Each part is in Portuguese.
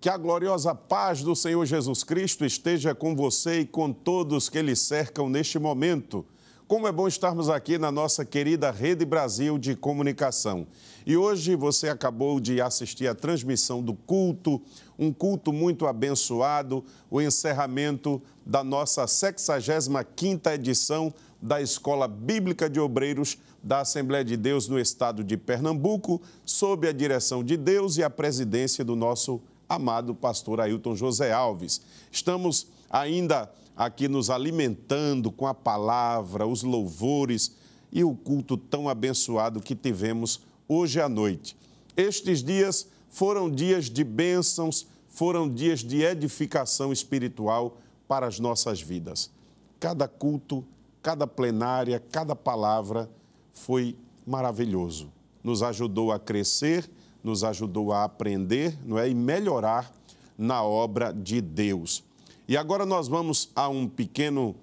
Que a gloriosa paz do Senhor Jesus Cristo esteja com você e com todos que lhe cercam neste momento. Como é bom estarmos aqui na nossa querida Rede Brasil de Comunicação. E hoje você acabou de assistir a transmissão do culto, um culto muito abençoado, o encerramento da nossa 65ª edição da Escola Bíblica de Obreiros da Assembleia de Deus no estado de Pernambuco, sob a direção de Deus e a presidência do nosso amado pastor Ailton José Alves. Estamos ainda aqui nos alimentando com a palavra, os louvores e o culto tão abençoado que tivemos hoje à noite. Estes dias foram dias de bênçãos, foram dias de edificação espiritual para as nossas vidas. Cada culto, cada plenária, cada palavra foi maravilhoso. Nos ajudou a crescer nos ajudou a aprender não é? e melhorar na obra de Deus. E agora nós vamos a um pequeno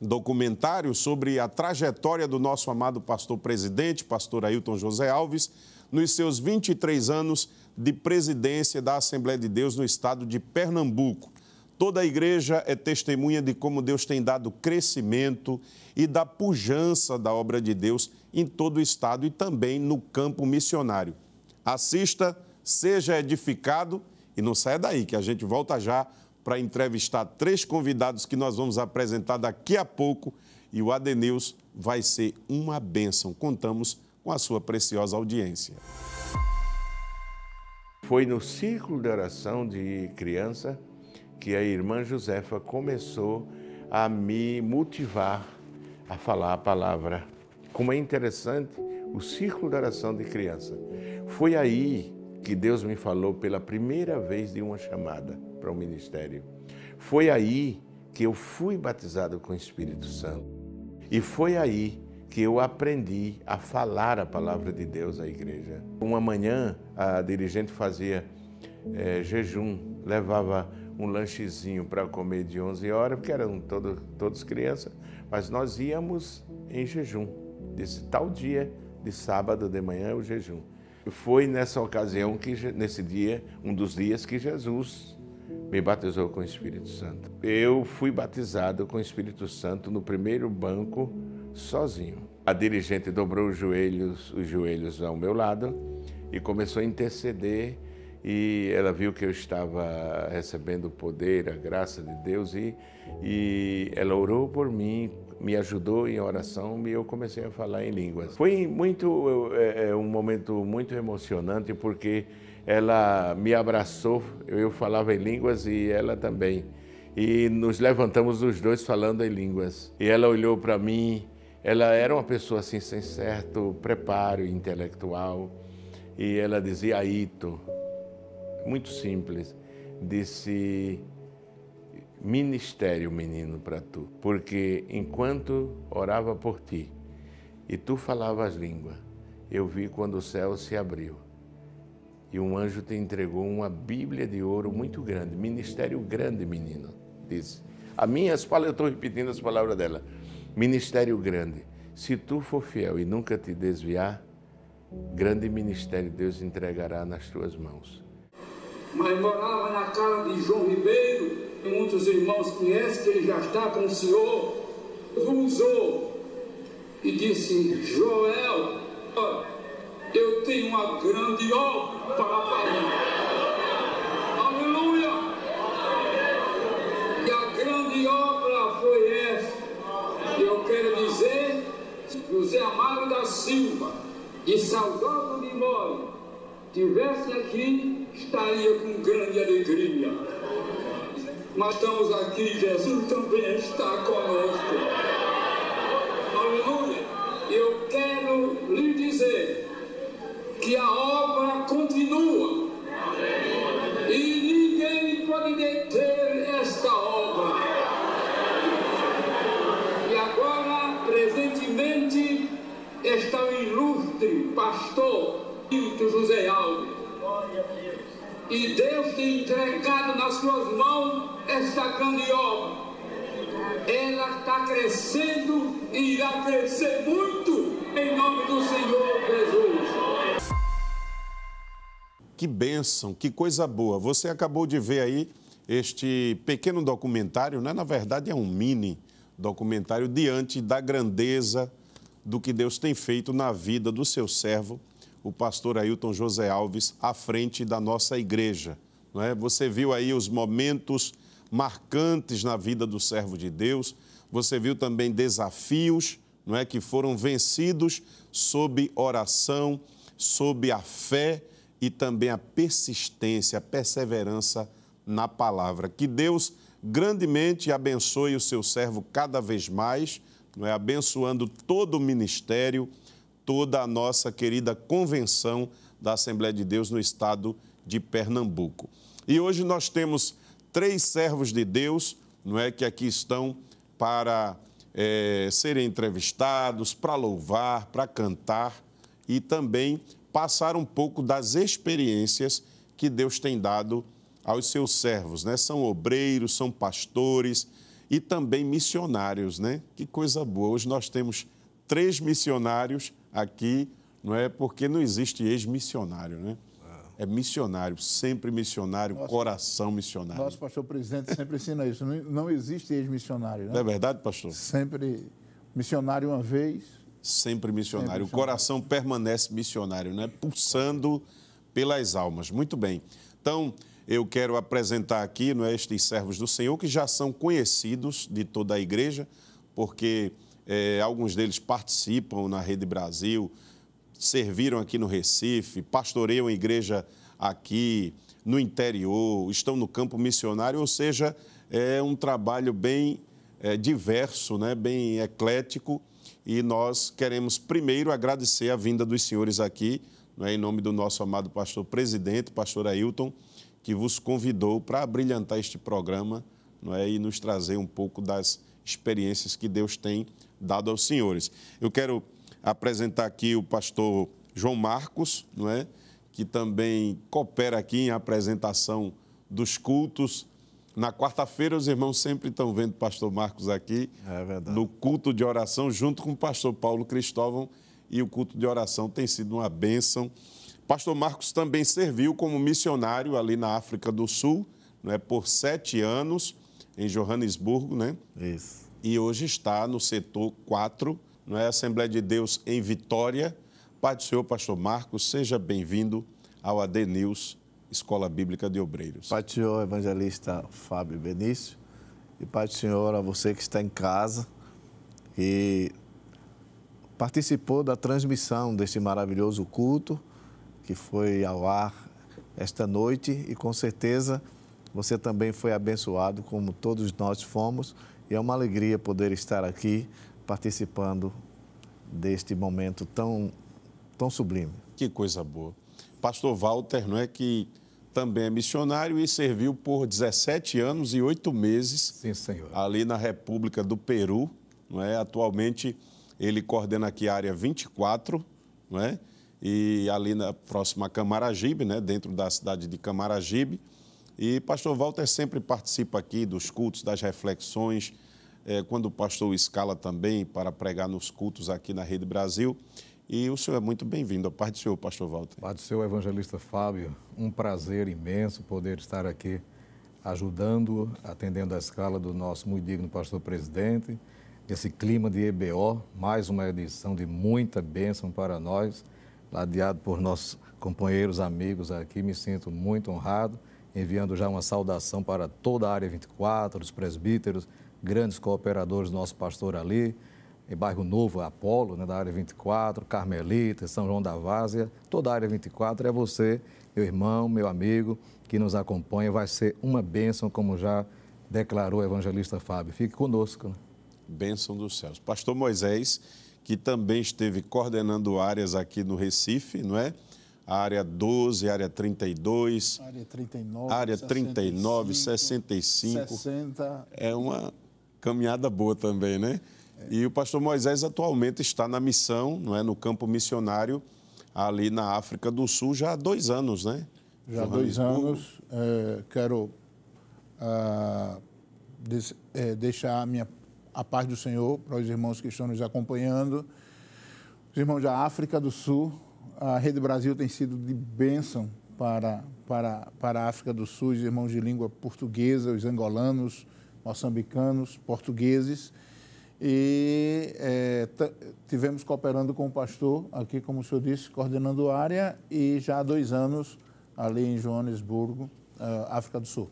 documentário sobre a trajetória do nosso amado pastor presidente, pastor Ailton José Alves, nos seus 23 anos de presidência da Assembleia de Deus no estado de Pernambuco. Toda a igreja é testemunha de como Deus tem dado crescimento e da pujança da obra de Deus em todo o estado e também no campo missionário assista, seja edificado e não saia daí, que a gente volta já para entrevistar três convidados que nós vamos apresentar daqui a pouco e o Adeneus vai ser uma bênção. Contamos com a sua preciosa audiência. Foi no círculo de oração de criança que a irmã Josefa começou a me motivar a falar a palavra. Como é interessante o círculo de oração de criança. Foi aí que Deus me falou pela primeira vez de uma chamada para o ministério. Foi aí que eu fui batizado com o Espírito Santo. E foi aí que eu aprendi a falar a palavra de Deus à igreja. Uma manhã, a dirigente fazia é, jejum, levava um lanchezinho para comer de 11 horas, porque eram todo, todos crianças, mas nós íamos em jejum. Desse tal dia, de sábado de manhã, o jejum. Foi nessa ocasião, que nesse dia, um dos dias que Jesus me batizou com o Espírito Santo. Eu fui batizado com o Espírito Santo no primeiro banco, sozinho. A dirigente dobrou os joelhos, os joelhos ao meu lado e começou a interceder e ela viu que eu estava recebendo o poder, a graça de Deus e, e ela orou por mim, me ajudou em oração e eu comecei a falar em línguas. Foi muito é, é, um momento muito emocionante porque ela me abraçou, eu falava em línguas e ela também. E nos levantamos os dois falando em línguas. E ela olhou para mim, ela era uma pessoa assim sem certo preparo intelectual. E ela dizia Aito, muito simples, disse ministério, menino, para tu. Porque enquanto orava por ti e tu falavas língua, eu vi quando o céu se abriu e um anjo te entregou uma Bíblia de ouro muito grande, ministério grande, menino, disse. A minhas palavras, eu estou repetindo as palavras dela. Ministério grande. Se tu for fiel e nunca te desviar, grande ministério Deus entregará nas tuas mãos. Mas morava na casa de João Ribeiro, que muitos irmãos conhecem, que ele já está com o Senhor, usou e disse: Joel, eu tenho uma grande obra para fazer. Aleluia! E a grande obra foi essa. Eu quero dizer, José Amado da Silva e Saudoso de Mori, tivesse aqui, estaria com grande alegria mas estamos aqui, Jesus também está conosco. Aleluia. Eu quero lhe dizer que a obra continua. E ninguém pode deter esta obra. E agora, presentemente, está o ilustre pastor José Alves. E Deus tem entregado nas suas mãos esta grande obra. Ela está crescendo e irá crescer muito em nome do Senhor Jesus. Que bênção, que coisa boa. Você acabou de ver aí este pequeno documentário, né? na verdade é um mini documentário diante da grandeza do que Deus tem feito na vida do seu servo, o pastor Ailton José Alves, à frente da nossa igreja. Não é? Você viu aí os momentos marcantes na vida do servo de Deus, você viu também desafios não é, que foram vencidos sob oração, sob a fé e também a persistência, a perseverança na palavra. Que Deus grandemente abençoe o seu servo cada vez mais, não é? abençoando todo o ministério, toda a nossa querida convenção da Assembleia de Deus no estado de Pernambuco. E hoje nós temos três servos de Deus, não é que aqui estão para é, serem entrevistados, para louvar, para cantar e também passar um pouco das experiências que Deus tem dado aos seus servos, né? São obreiros, são pastores e também missionários, né? Que coisa boa. Hoje nós temos três missionários aqui, não é? Porque não existe ex-missionário, né? É missionário, sempre missionário, nosso, coração missionário. Nosso pastor presidente sempre ensina isso. Não, não existe ex-missionário. Né? Não é verdade, pastor? Sempre missionário uma vez, sempre missionário. O coração permanece missionário, né? pulsando pelas almas. Muito bem. Então, eu quero apresentar aqui não é, estes servos do Senhor que já são conhecidos de toda a igreja, porque é, alguns deles participam na Rede Brasil, serviram aqui no Recife, pastoreiam a igreja aqui no interior, estão no campo missionário, ou seja, é um trabalho bem é, diverso, né, bem eclético e nós queremos primeiro agradecer a vinda dos senhores aqui, é, em nome do nosso amado pastor presidente, pastor Ailton, que vos convidou para brilhantar este programa não é, e nos trazer um pouco das experiências que Deus tem dado aos senhores. Eu quero apresentar aqui o pastor João Marcos, não é, que também coopera aqui em apresentação dos cultos na quarta-feira, os irmãos sempre estão vendo o pastor Marcos aqui, é no culto de oração, junto com o pastor Paulo Cristóvão, e o culto de oração tem sido uma bênção. Pastor Marcos também serviu como missionário ali na África do Sul, não é, por sete anos, em Johannesburgo, né? Isso. E hoje está no setor 4, não é, Assembleia de Deus em Vitória. Pai do Senhor, pastor Marcos, seja bem-vindo ao AD News Escola Bíblica de Obreiros. Pai do Senhor, evangelista Fábio Benício, e Pai do Senhor, a você que está em casa e participou da transmissão desse maravilhoso culto que foi ao ar esta noite e com certeza você também foi abençoado, como todos nós fomos, e é uma alegria poder estar aqui participando deste momento tão, tão sublime. Que coisa boa. Pastor Walter, não é que também é missionário e serviu por 17 anos e 8 meses Sim, senhor. ali na República do Peru. Não é? Atualmente ele coordena aqui a área 24, não é? e ali na próxima Camaragibe, né? dentro da cidade de Camaragibe. E pastor Walter sempre participa aqui dos cultos, das reflexões, é, quando o pastor escala também para pregar nos cultos aqui na Rede Brasil. E o senhor é muito bem-vindo. A paz do senhor, pastor Walter. Paz do senhor, evangelista Fábio. Um prazer imenso poder estar aqui ajudando, atendendo a escala do nosso muito digno pastor presidente. Esse clima de EBO, mais uma edição de muita bênção para nós, ladeado por nossos companheiros, amigos aqui. Me sinto muito honrado, enviando já uma saudação para toda a área 24, os presbíteros, grandes cooperadores do nosso pastor ali em Bairro Novo, Apolo, né, da área 24, Carmelita, São João da Várzea, toda a área 24 é você, meu irmão, meu amigo, que nos acompanha. Vai ser uma bênção, como já declarou o evangelista Fábio. Fique conosco. Né? Bênção dos céus. Pastor Moisés, que também esteve coordenando áreas aqui no Recife, não é? Área 12, área 32. Área 39. Área 39, 65. 60. É uma caminhada boa também, né? E o pastor Moisés atualmente está na missão, não é, no campo missionário ali na África do Sul já há dois anos, né? Já há dois anos. É, quero ah, des, é, deixar a, minha, a paz do Senhor para os irmãos que estão nos acompanhando. Os irmãos da África do Sul, a Rede Brasil tem sido de bênção para, para, para a África do Sul, os irmãos de língua portuguesa, os angolanos, moçambicanos, portugueses. E é, tivemos cooperando com o pastor, aqui, como o senhor disse, coordenando a área, e já há dois anos ali em Joanesburgo, uh, África do Sul.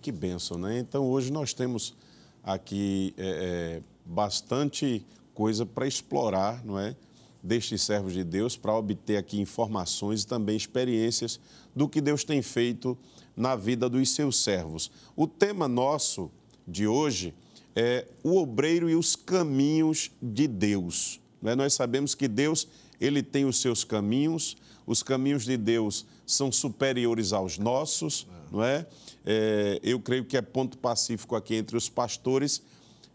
Que benção, né? Então, hoje nós temos aqui é, é, bastante coisa para explorar, não é? Destes servos de Deus, para obter aqui informações e também experiências do que Deus tem feito na vida dos seus servos. O tema nosso de hoje é o obreiro e os caminhos de Deus. Né? Nós sabemos que Deus ele tem os seus caminhos, os caminhos de Deus são superiores aos nossos, é. não é? é? Eu creio que é ponto pacífico aqui entre os pastores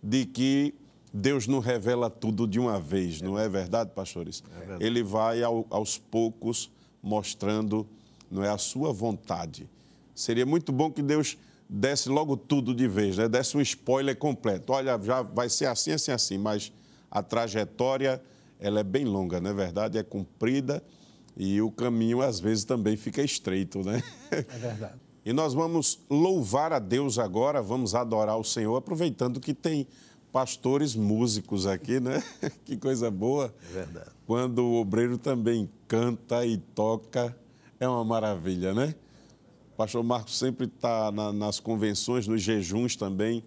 de que Deus não revela tudo de uma vez, não é verdade, pastores? É verdade. Ele vai ao, aos poucos mostrando, não é a sua vontade. Seria muito bom que Deus desse logo tudo de vez, né? desse um spoiler completo. Olha, já vai ser assim, assim, assim, mas a trajetória ela é bem longa, não é verdade? É comprida e o caminho às vezes também fica estreito, né? É verdade. E nós vamos louvar a Deus agora, vamos adorar o Senhor, aproveitando que tem pastores músicos aqui, né? que coisa boa. É verdade. Quando o obreiro também canta e toca, é uma maravilha, né? O pastor Marcos sempre está na, nas convenções, nos jejuns também,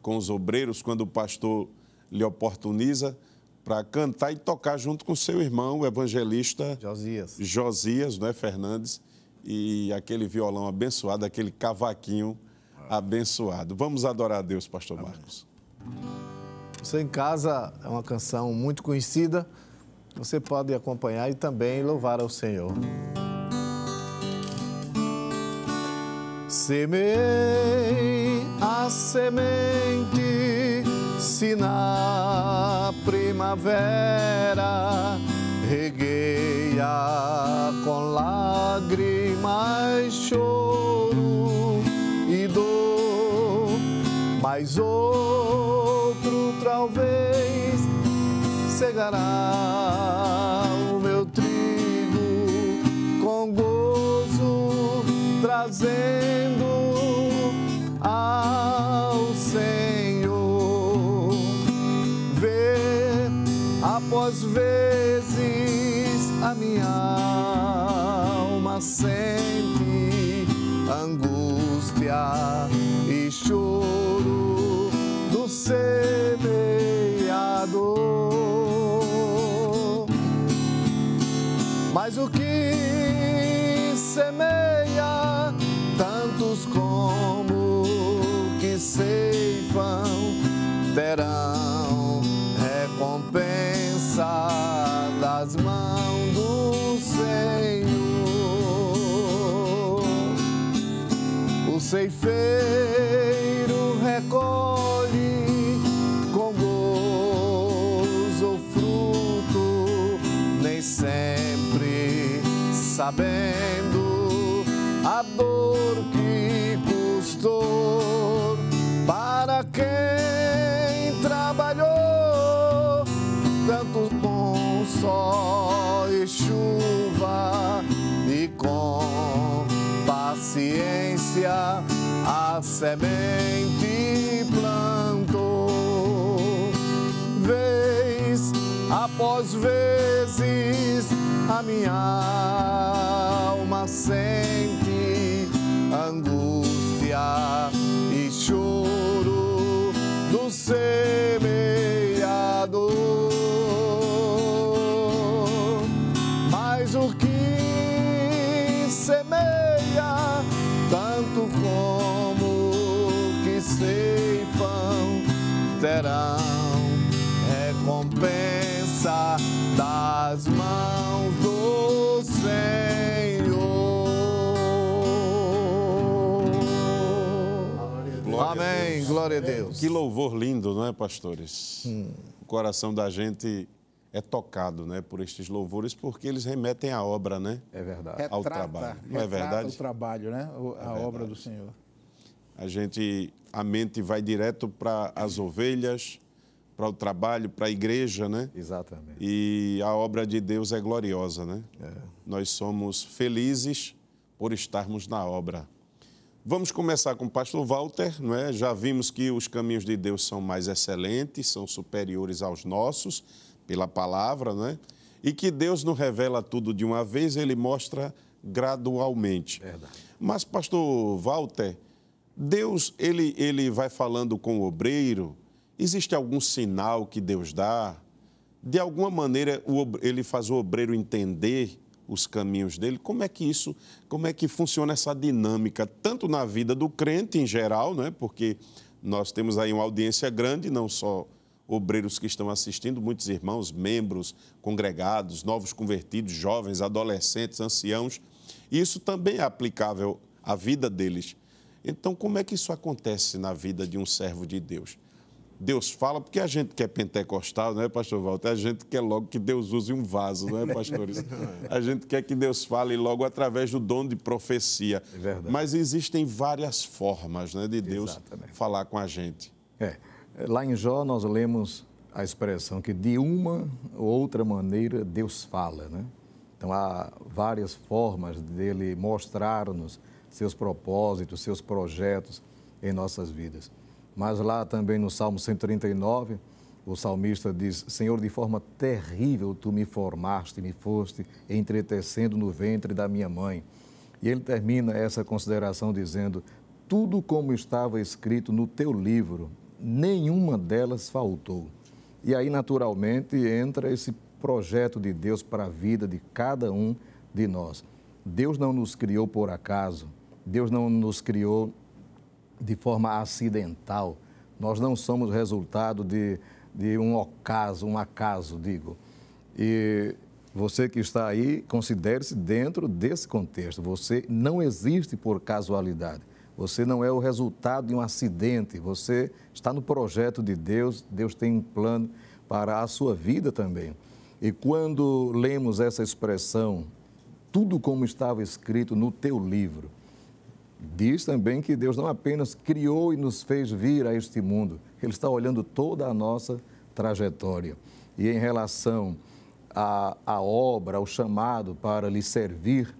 com os obreiros, quando o pastor lhe oportuniza para cantar e tocar junto com seu irmão, o evangelista Josias, Josias né, Fernandes, e aquele violão abençoado, aquele cavaquinho abençoado. Vamos adorar a Deus, pastor Amém. Marcos. Você em casa é uma canção muito conhecida, você pode acompanhar e também louvar ao Senhor. Semei a semente, se na primavera reguei-a com lágrimas, choro e dor, mas outro talvez cegará o meu trigo com gozo trazendo Às vezes Mas o que semeia, tantos como que ceifam terão recompensa das mãos do Senhor. O ceifeiro sabendo a dor que custou para quem trabalhou tanto com sol e chuva e com paciência a semente plantou. Vez após vezes a minha alma sente angústia e choro do semeador. terão recompensa glória a Deus. Que louvor lindo, não é, pastores? Hum. O coração da gente é tocado, né, por estes louvores, porque eles remetem à obra, né? É verdade. Retrata, ao trabalho. Não é verdade? o trabalho, né? A é obra do Senhor. A gente a mente vai direto para as ovelhas, para o trabalho, para a igreja, né? Exatamente. E a obra de Deus é gloriosa, né? É. Nós somos felizes por estarmos na obra. Vamos começar com o pastor Walter, não é? Já vimos que os caminhos de Deus são mais excelentes, são superiores aos nossos, pela palavra, não é? E que Deus não revela tudo de uma vez, ele mostra gradualmente. Verdade. Mas, pastor Walter, Deus, ele, ele vai falando com o obreiro, existe algum sinal que Deus dá? De alguma maneira, o ele faz o obreiro entender os caminhos dele? Como é que isso, como é que funciona essa dinâmica, tanto na vida do crente em geral, não é? Porque nós temos aí uma audiência grande, não só obreiros que estão assistindo, muitos irmãos, membros, congregados, novos convertidos, jovens, adolescentes, anciãos. Isso também é aplicável à vida deles. Então, como é que isso acontece na vida de um servo de Deus? Deus fala, porque a gente que é pentecostal, não é, pastor Walter? A gente quer logo que Deus use um vaso, não é, pastores? A gente quer que Deus fale logo através do dom de profecia. É verdade. Mas existem várias formas né, de Deus Exatamente. falar com a gente. É, lá em Jó nós lemos a expressão que de uma ou outra maneira Deus fala, né? Então há várias formas dele mostrar-nos seus propósitos, seus projetos em nossas vidas. Mas lá também no Salmo 139, o salmista diz: Senhor, de forma terrível tu me formaste, me foste entretecendo no ventre da minha mãe. E ele termina essa consideração dizendo: Tudo como estava escrito no teu livro, nenhuma delas faltou. E aí, naturalmente, entra esse projeto de Deus para a vida de cada um de nós. Deus não nos criou por acaso, Deus não nos criou de forma acidental. Nós não somos resultado de, de um ocaso, um acaso, digo. E você que está aí, considere-se dentro desse contexto. Você não existe por casualidade. Você não é o resultado de um acidente. Você está no projeto de Deus. Deus tem um plano para a sua vida também. E quando lemos essa expressão, tudo como estava escrito no teu livro, Diz também que Deus não apenas criou e nos fez vir a este mundo, Ele está olhando toda a nossa trajetória. E em relação à, à obra, ao chamado para lhe servir,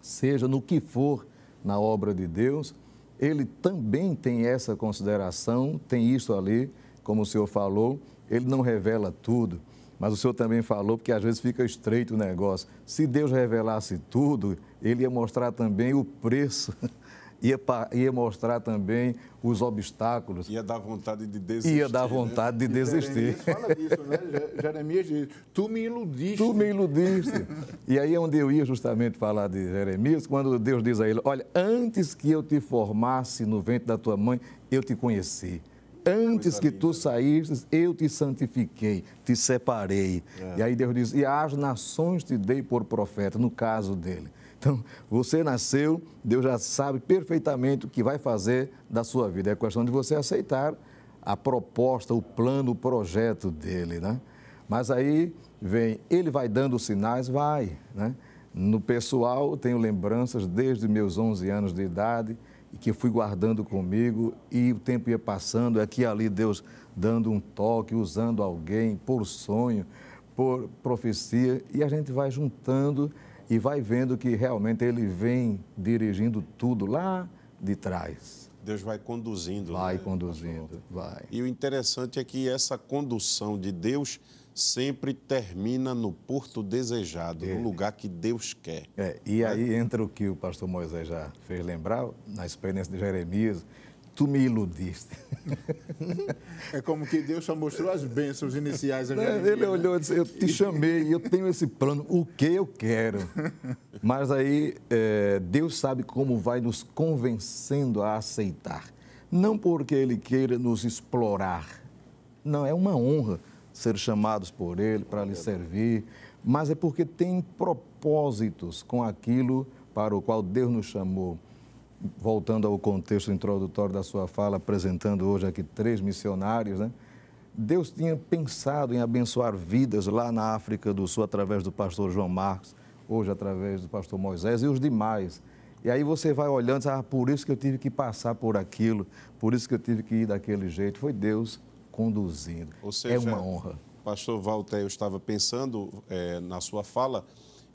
seja no que for na obra de Deus, Ele também tem essa consideração, tem isso ali, como o senhor falou, Ele não revela tudo. Mas o senhor também falou, porque às vezes fica estreito o negócio. Se Deus revelasse tudo, ele ia mostrar também o preço, ia, ia mostrar também os obstáculos, Ia dar vontade de desistir. ia dar né? vontade de desistir. Jeremias fala disso, né? Je- Jeremias diz, tu me iludiste. Tu me iludiste. E aí é onde eu ia justamente falar de Jeremias, quando Deus diz a ele: Olha, antes que eu te formasse no ventre da tua mãe, eu te conheci. Antes que tu saístes, eu te santifiquei, te separei. E aí Deus diz: E às nações te dei por profeta, no caso dele. Então, você nasceu, Deus já sabe perfeitamente o que vai fazer da sua vida. É questão de você aceitar a proposta, o plano, o projeto dele, né? Mas aí vem, ele vai dando sinais, vai, né? No pessoal, tenho lembranças desde meus 11 anos de idade, que fui guardando comigo, e o tempo ia passando, aqui e ali Deus dando um toque, usando alguém por sonho, por profecia, e a gente vai juntando e vai vendo que realmente ele vem dirigindo tudo lá de trás. Deus vai conduzindo. Vai né, conduzindo, vai. E o interessante é que essa condução de Deus sempre termina no porto desejado, no lugar que Deus quer. É, e aí entra o que o pastor Moisés já fez lembrar, na experiência de Jeremias, tu me iludiste. É como que Deus só mostrou as bênçãos iniciais Jeremias. Né? Ele né? olhou e disse, eu te chamei, eu tenho esse plano, o que eu quero? Mas aí é, Deus sabe como vai nos convencendo a aceitar. Não porque Ele queira nos explorar, não, é uma honra ser chamados por Ele para lhe servir, mas é porque tem propósitos com aquilo para o qual Deus nos chamou. Voltando ao contexto introdutório da sua fala, apresentando hoje aqui três missionários, né? Deus tinha pensado em abençoar vidas lá na África do Sul através do pastor João Marcos, hoje através do pastor Moisés e os demais. E aí você vai olhando, e diz, ah, por isso que eu tive que passar por aquilo, por isso que eu tive que ir daquele jeito. Foi Deus conduzindo. Ou seja, é uma honra. Pastor Walter, eu estava pensando eh, na sua fala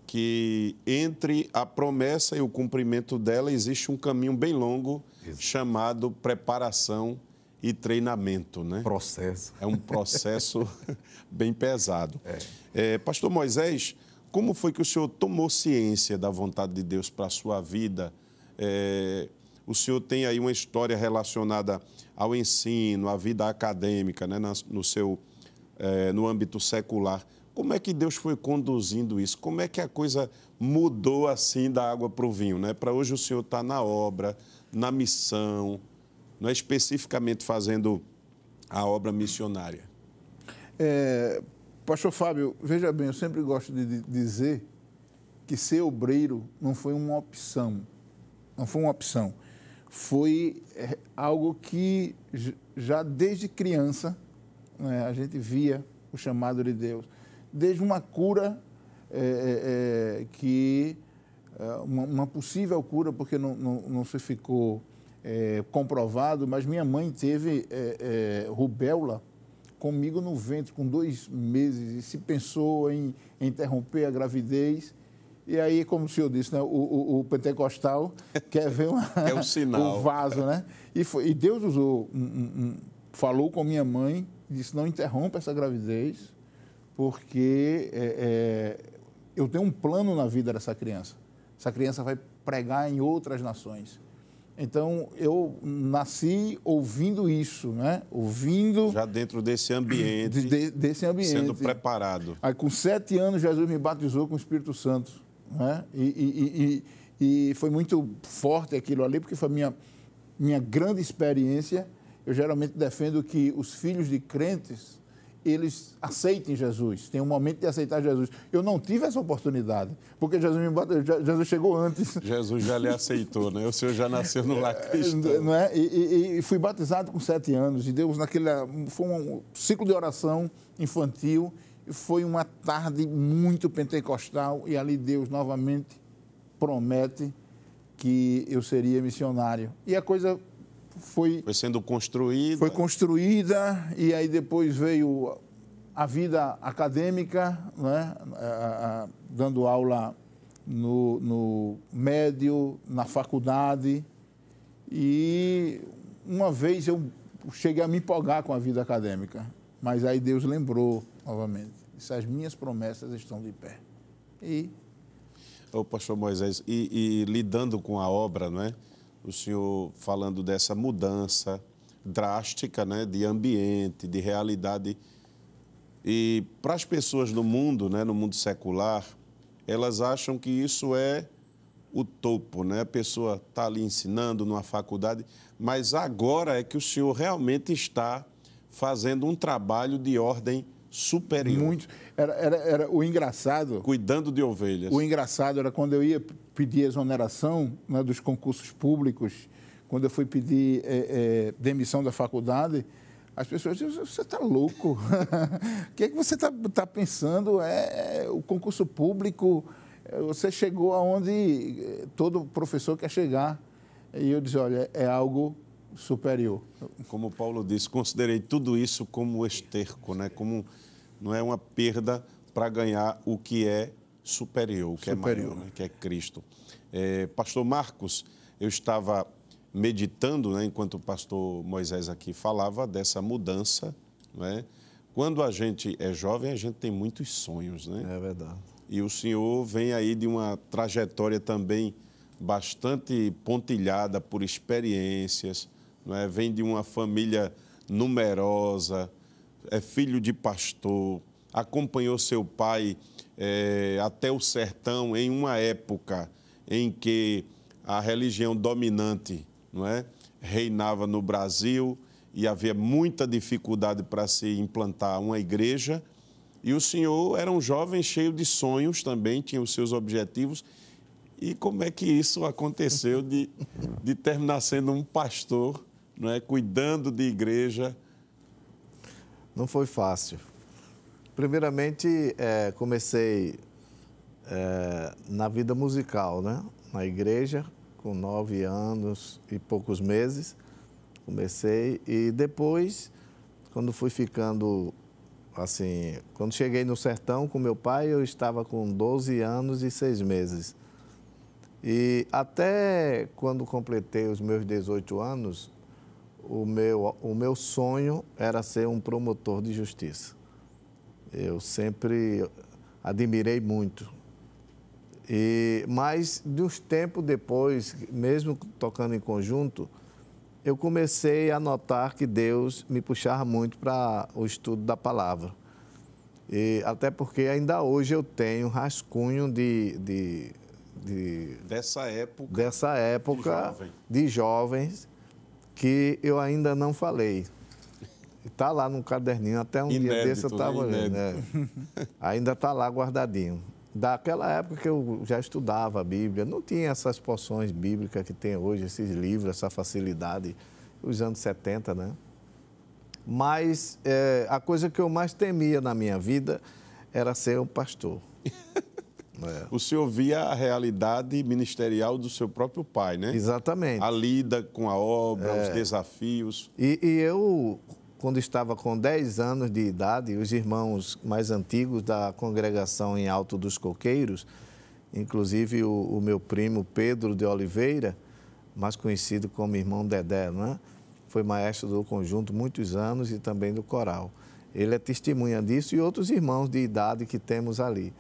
que entre a promessa e o cumprimento dela existe um caminho bem longo chamado preparação e treinamento, né? Processo. É um processo bem pesado. É. É, Pastor Moisés, como foi que o senhor tomou ciência da vontade de Deus para a sua vida? É, o senhor tem aí uma história relacionada ao ensino, à vida acadêmica, né, no seu é, no âmbito secular. Como é que Deus foi conduzindo isso? Como é que a coisa mudou assim da água para o vinho? Né? Para hoje o senhor está na obra, na missão, não é especificamente fazendo a obra missionária. É, Pastor Fábio, veja bem, eu sempre gosto de dizer que ser obreiro não foi uma opção. Não foi uma opção. Foi é, algo que já desde criança né, a gente via o chamado de Deus desde uma cura é, é, é que é, uma, uma, possível cura, porque não, não, não se ficou é, comprovado, mas minha mãe teve é, rubéola comigo no ventre com dois meses e se pensou em, em interromper a gravidez. E aí, como o senhor disse, né, o, o, o pentecostal quer ver uma, é um sinal. o vaso, né? E, foi, e Deus usou, um, um, falou com minha mãe, disse, não interrompa essa gravidez, porque é, é, eu tenho um plano na vida dessa criança. Essa criança vai pregar em outras nações. Então, eu nasci ouvindo isso, né? Ouvindo... Já dentro desse ambiente. De, desse ambiente. Sendo preparado. Aí, com sete anos, Jesus me batizou com o Espírito Santo. Né? E, e, e, e foi muito forte aquilo ali, porque foi minha, minha grande experiência. Eu geralmente defendo que os filhos de crentes eles aceitem Jesus, tem um momento de aceitar Jesus. Eu não tive essa oportunidade, porque Jesus, me, Jesus chegou antes. Jesus já lhe aceitou, né? O senhor já nasceu no lar cristão. Não é? E, e, e, fui batizado com sete anos, e Deus, naquele. Foi um ciclo de oração infantil, e foi uma tarde muito pentecostal, e ali Deus novamente promete que eu seria missionário. E a coisa foi, foi sendo construída. Foi construída e aí depois veio a vida acadêmica, né? dando aula no, no médio, na faculdade. E uma vez eu cheguei a me empolgar com a vida acadêmica, mas aí Deus lembrou novamente. Disse, as minhas promessas estão de pé. E. Ô, pastor Moisés, e, e lidando com a obra, não é? O senhor falando dessa mudança drástica né, de ambiente, de realidade. E para as pessoas no mundo, né, no mundo secular, elas acham que isso é o topo, né? A pessoa está ali ensinando numa faculdade, mas agora é que o senhor realmente está fazendo um trabalho de ordem superior. Muito. Era, era, era o engraçado. Cuidando de ovelhas. O engraçado era quando eu ia pedir exoneração né, dos concursos públicos, quando eu fui pedir é, é, demissão da faculdade, as pessoas diziam, você está louco? O que é que você está tá pensando? É, é, o concurso público, é, você chegou aonde é, todo professor quer chegar. E eu disse, olha, é algo superior. Como Paulo disse, considerei tudo isso como esterco, né? como não é uma perda para ganhar o que é superior, o que superior. é maior, né? que é Cristo. É, pastor Marcos, eu estava meditando, né, enquanto o pastor Moisés aqui falava dessa mudança, né? Quando a gente é jovem, a gente tem muitos sonhos, né? É verdade. E o senhor vem aí de uma trajetória também bastante pontilhada por experiências, é? Vem de uma família numerosa, é filho de pastor, acompanhou seu pai é, até o sertão em uma época em que a religião dominante não é, reinava no Brasil e havia muita dificuldade para se implantar uma igreja. E o senhor era um jovem cheio de sonhos também, tinha os seus objetivos. E como é que isso aconteceu de, de terminar sendo um pastor, não é, cuidando de igreja? Não foi fácil. Primeiramente, é, comecei é, na vida musical, né? Na igreja, com nove anos e poucos meses, comecei. E depois, quando fui ficando assim, quando cheguei no sertão com meu pai, eu estava com 12 anos e 6 meses. E até quando completei os meus 18 anos, o meu, o meu sonho era ser um promotor de justiça. Eu sempre admirei muito. E, mas, de uns tempos depois, mesmo tocando em conjunto, eu comecei a notar que Deus me puxava muito para o estudo da palavra. E, até porque ainda hoje eu tenho rascunho de, de, de Dessa época. dessa época jovem. de jovens que eu ainda não falei. Está lá no caderninho, até um dia Inédito, desse eu né? estava olhando. Inédito. é. Ainda está lá guardadinho. Daquela época que eu já estudava a Bíblia, não tinha essas porções bíblicas que tem hoje, esses livros, essa facilidade, os anos 70, né? Mas é, a coisa que eu mais temia na minha vida era ser um pastor. É. O senhor via a realidade ministerial do seu próprio pai, né? Exatamente. A lida com a obra, É. os desafios. E, e eu, quando estava com 10 anos de idade, os irmãos mais antigos da congregação em Alto dos Coqueiros, inclusive o, o meu primo Pedro de Oliveira, mais conhecido como irmão Dedé, não é? foi maestro do conjunto muitos anos e também do coral. Ele é testemunha disso e outros irmãos de idade que temos ali.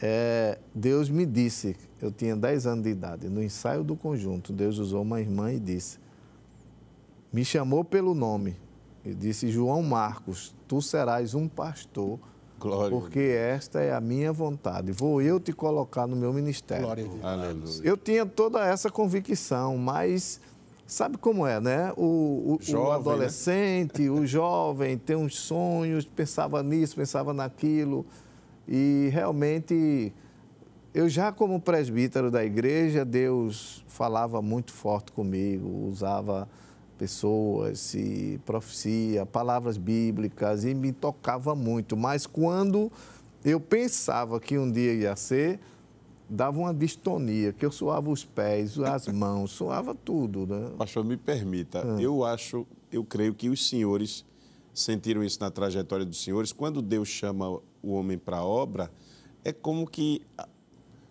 É, Deus me disse, eu tinha 10 anos de idade, no ensaio do conjunto, Deus usou uma irmã e disse: me chamou pelo nome e disse: João Marcos, tu serás um pastor, Glória. porque esta é a minha vontade. Vou eu te colocar no meu ministério. Glória a Deus. Eu tinha toda essa convicção, mas sabe como é, né? O, o- o Jovem, né? adolescente, o jovem tem uns sonhos, pensava nisso, pensava naquilo. E realmente, eu já como presbítero da igreja, Deus falava muito forte comigo, usava pessoas e profecia, palavras bíblicas e me tocava muito. Mas quando eu pensava que um dia ia ser, dava uma distonia, que eu suava os pés, as mãos, suava tudo, né? Pastor, me permita. Ah. Eu acho, eu creio que os senhores sentiram isso na trajetória dos senhores. Quando Deus chama o homem para a obra, é como que,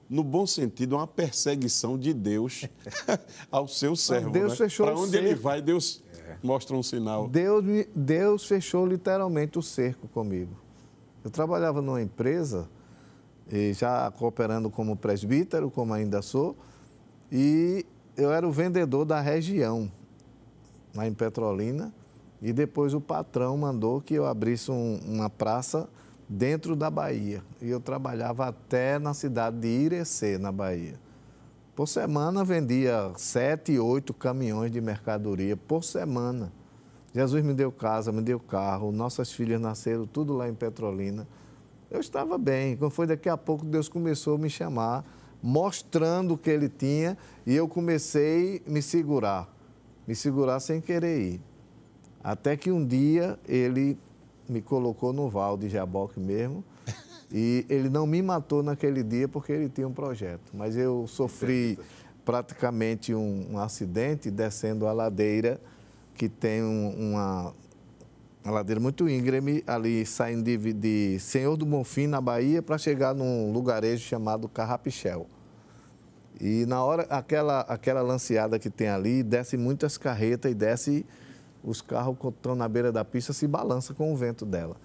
no bom sentido, uma perseguição de Deus ao seu servo. Deus né? fechou Para onde ele cerco. vai, Deus mostra um sinal. Deus, Deus fechou literalmente o cerco comigo. Eu trabalhava numa empresa, e já cooperando como presbítero, como ainda sou, e eu era o vendedor da região, lá em Petrolina, e depois o patrão mandou que eu abrisse um- uma praça dentro da Bahia. E eu trabalhava até na cidade de Irecê, na Bahia. Por semana vendia sete, oito caminhões de mercadoria por semana. Jesus me deu casa, me deu carro, nossas filhas nasceram tudo lá em Petrolina. Eu estava bem. Quando foi daqui a pouco, Deus começou a me chamar, mostrando o que ele tinha, e eu comecei a me segurar. Me segurar sem querer ir. Até que um dia ele me colocou no val de Jaboque mesmo. E ele não me matou naquele dia porque ele tinha um projeto. Mas eu sofri praticamente um, um acidente descendo a ladeira, que tem um- uma, uma ladeira muito íngreme, ali saindo de, de Senhor do Bonfim, na Bahia, para chegar num lugarejo chamado Carrapichel. E na hora, aquela, aquela lanceada que tem ali, desce muitas carretas e desce, os carros que estão na beira da pista se balança com o vento dela.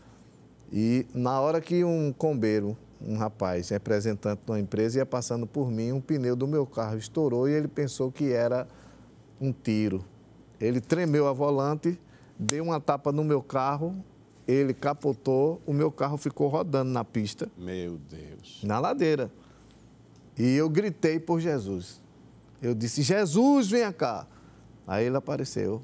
E na hora que um combeiro, um rapaz, representante de uma empresa, ia passando por mim, um pneu do meu carro estourou e ele pensou que era um tiro. Ele tremeu a volante, deu uma tapa no meu carro, ele capotou, o meu carro ficou rodando na pista Meu Deus. na ladeira. E eu gritei por Jesus. Eu disse: Jesus, venha cá. Aí ele apareceu.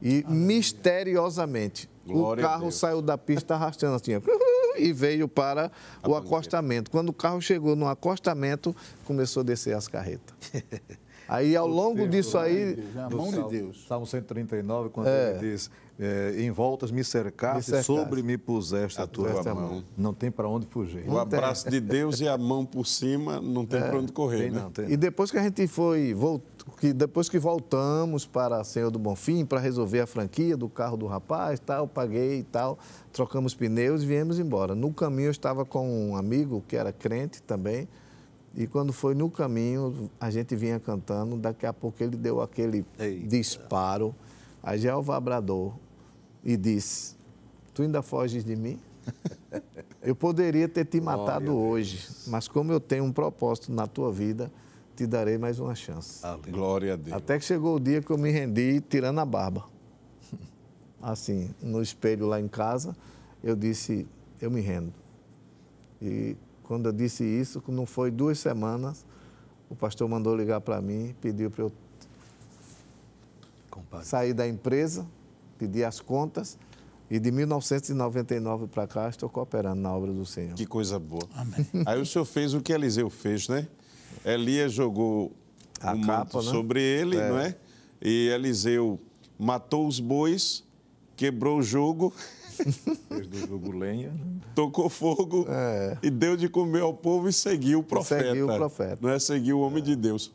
E misteriosamente, Glória o a carro saiu da pista arrastando assim, e veio para o acostamento. Quando o carro chegou no acostamento, começou a descer as carretas. Aí, ao longo disso aí, Na mão de Deus. Salmo 139, quando É. ele diz: é, em voltas me cercaste, Me cercaste. sobre me puseste a, tua a mão. mão. Não tem para onde fugir. O abraço de Deus e a mão por cima não tem para onde correr, Tem né? não, tem E depois que a gente foi, volt- que depois que voltamos para Senhor do Bonfim para resolver a franquia do carro do rapaz, tal, paguei e tal, trocamos pneus e viemos embora. No caminho eu estava com um amigo que era crente também, e quando foi no caminho a gente vinha cantando, daqui a pouco ele deu aquele Eita. disparo, aí já é o vibrador e disse: "Tu ainda foges de mim?" Eu poderia ter te matado hoje, mas como eu tenho um propósito na tua vida, te darei mais uma chance. Glória a Deus. Até que chegou o dia que eu me rendi tirando a barba. Assim, no espelho lá em casa, eu disse, eu me rendo. E quando eu disse isso, não foi duas semanas, o pastor mandou ligar para mim, pediu para eu Compadre. sair da empresa, pedir as contas, e de 1999 para cá estou cooperando na obra do Senhor. Que coisa boa. Aí o senhor fez o que Eliseu fez, né? Elias jogou A o capa, manto né? sobre ele, É. não é? E Eliseu matou os bois, quebrou o jogo, Fez do jogo lenha. né? tocou fogo e deu de comer ao povo e seguiu o profeta. É. seguiu o profeta. Não é? Seguiu o homem de Deus.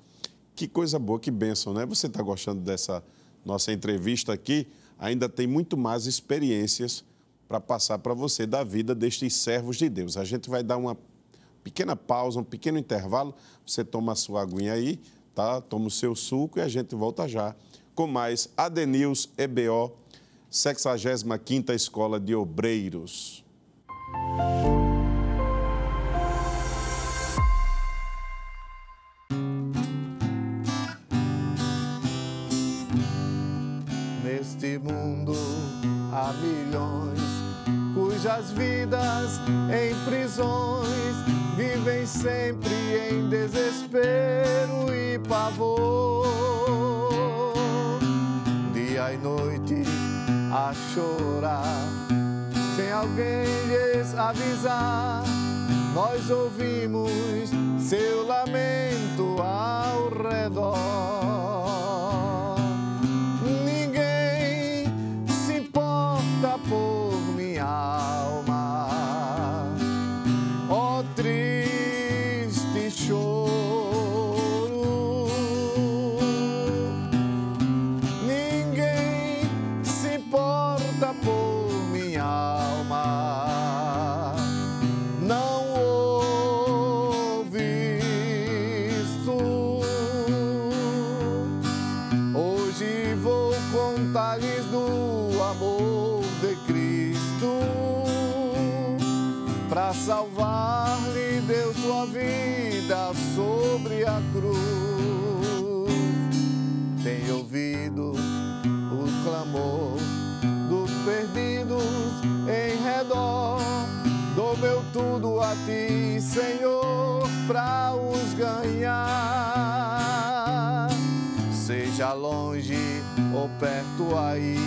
Que coisa boa, que bênção, né? Você está gostando dessa nossa entrevista aqui? Ainda tem muito mais experiências para passar para você da vida destes servos de Deus. A gente vai dar uma pequena pausa, um pequeno intervalo. Você toma a sua aguinha aí, tá? Toma o seu suco e a gente volta já com mais Adenils EBO, 65ª Escola de Obreiros. Neste cujas vidas em prisões vivem sempre em desespero e pavor. Dia e noite a chorar, sem alguém lhes avisar. Nós ouvimos seu lamento ao redor. Do amor de Cristo. Para salvar-lhe deu sua vida sobre a cruz. Tem ouvido o clamor dos perdidos em redor. Dou meu tudo a ti, Senhor, para os ganhar seja longe ou perto aí,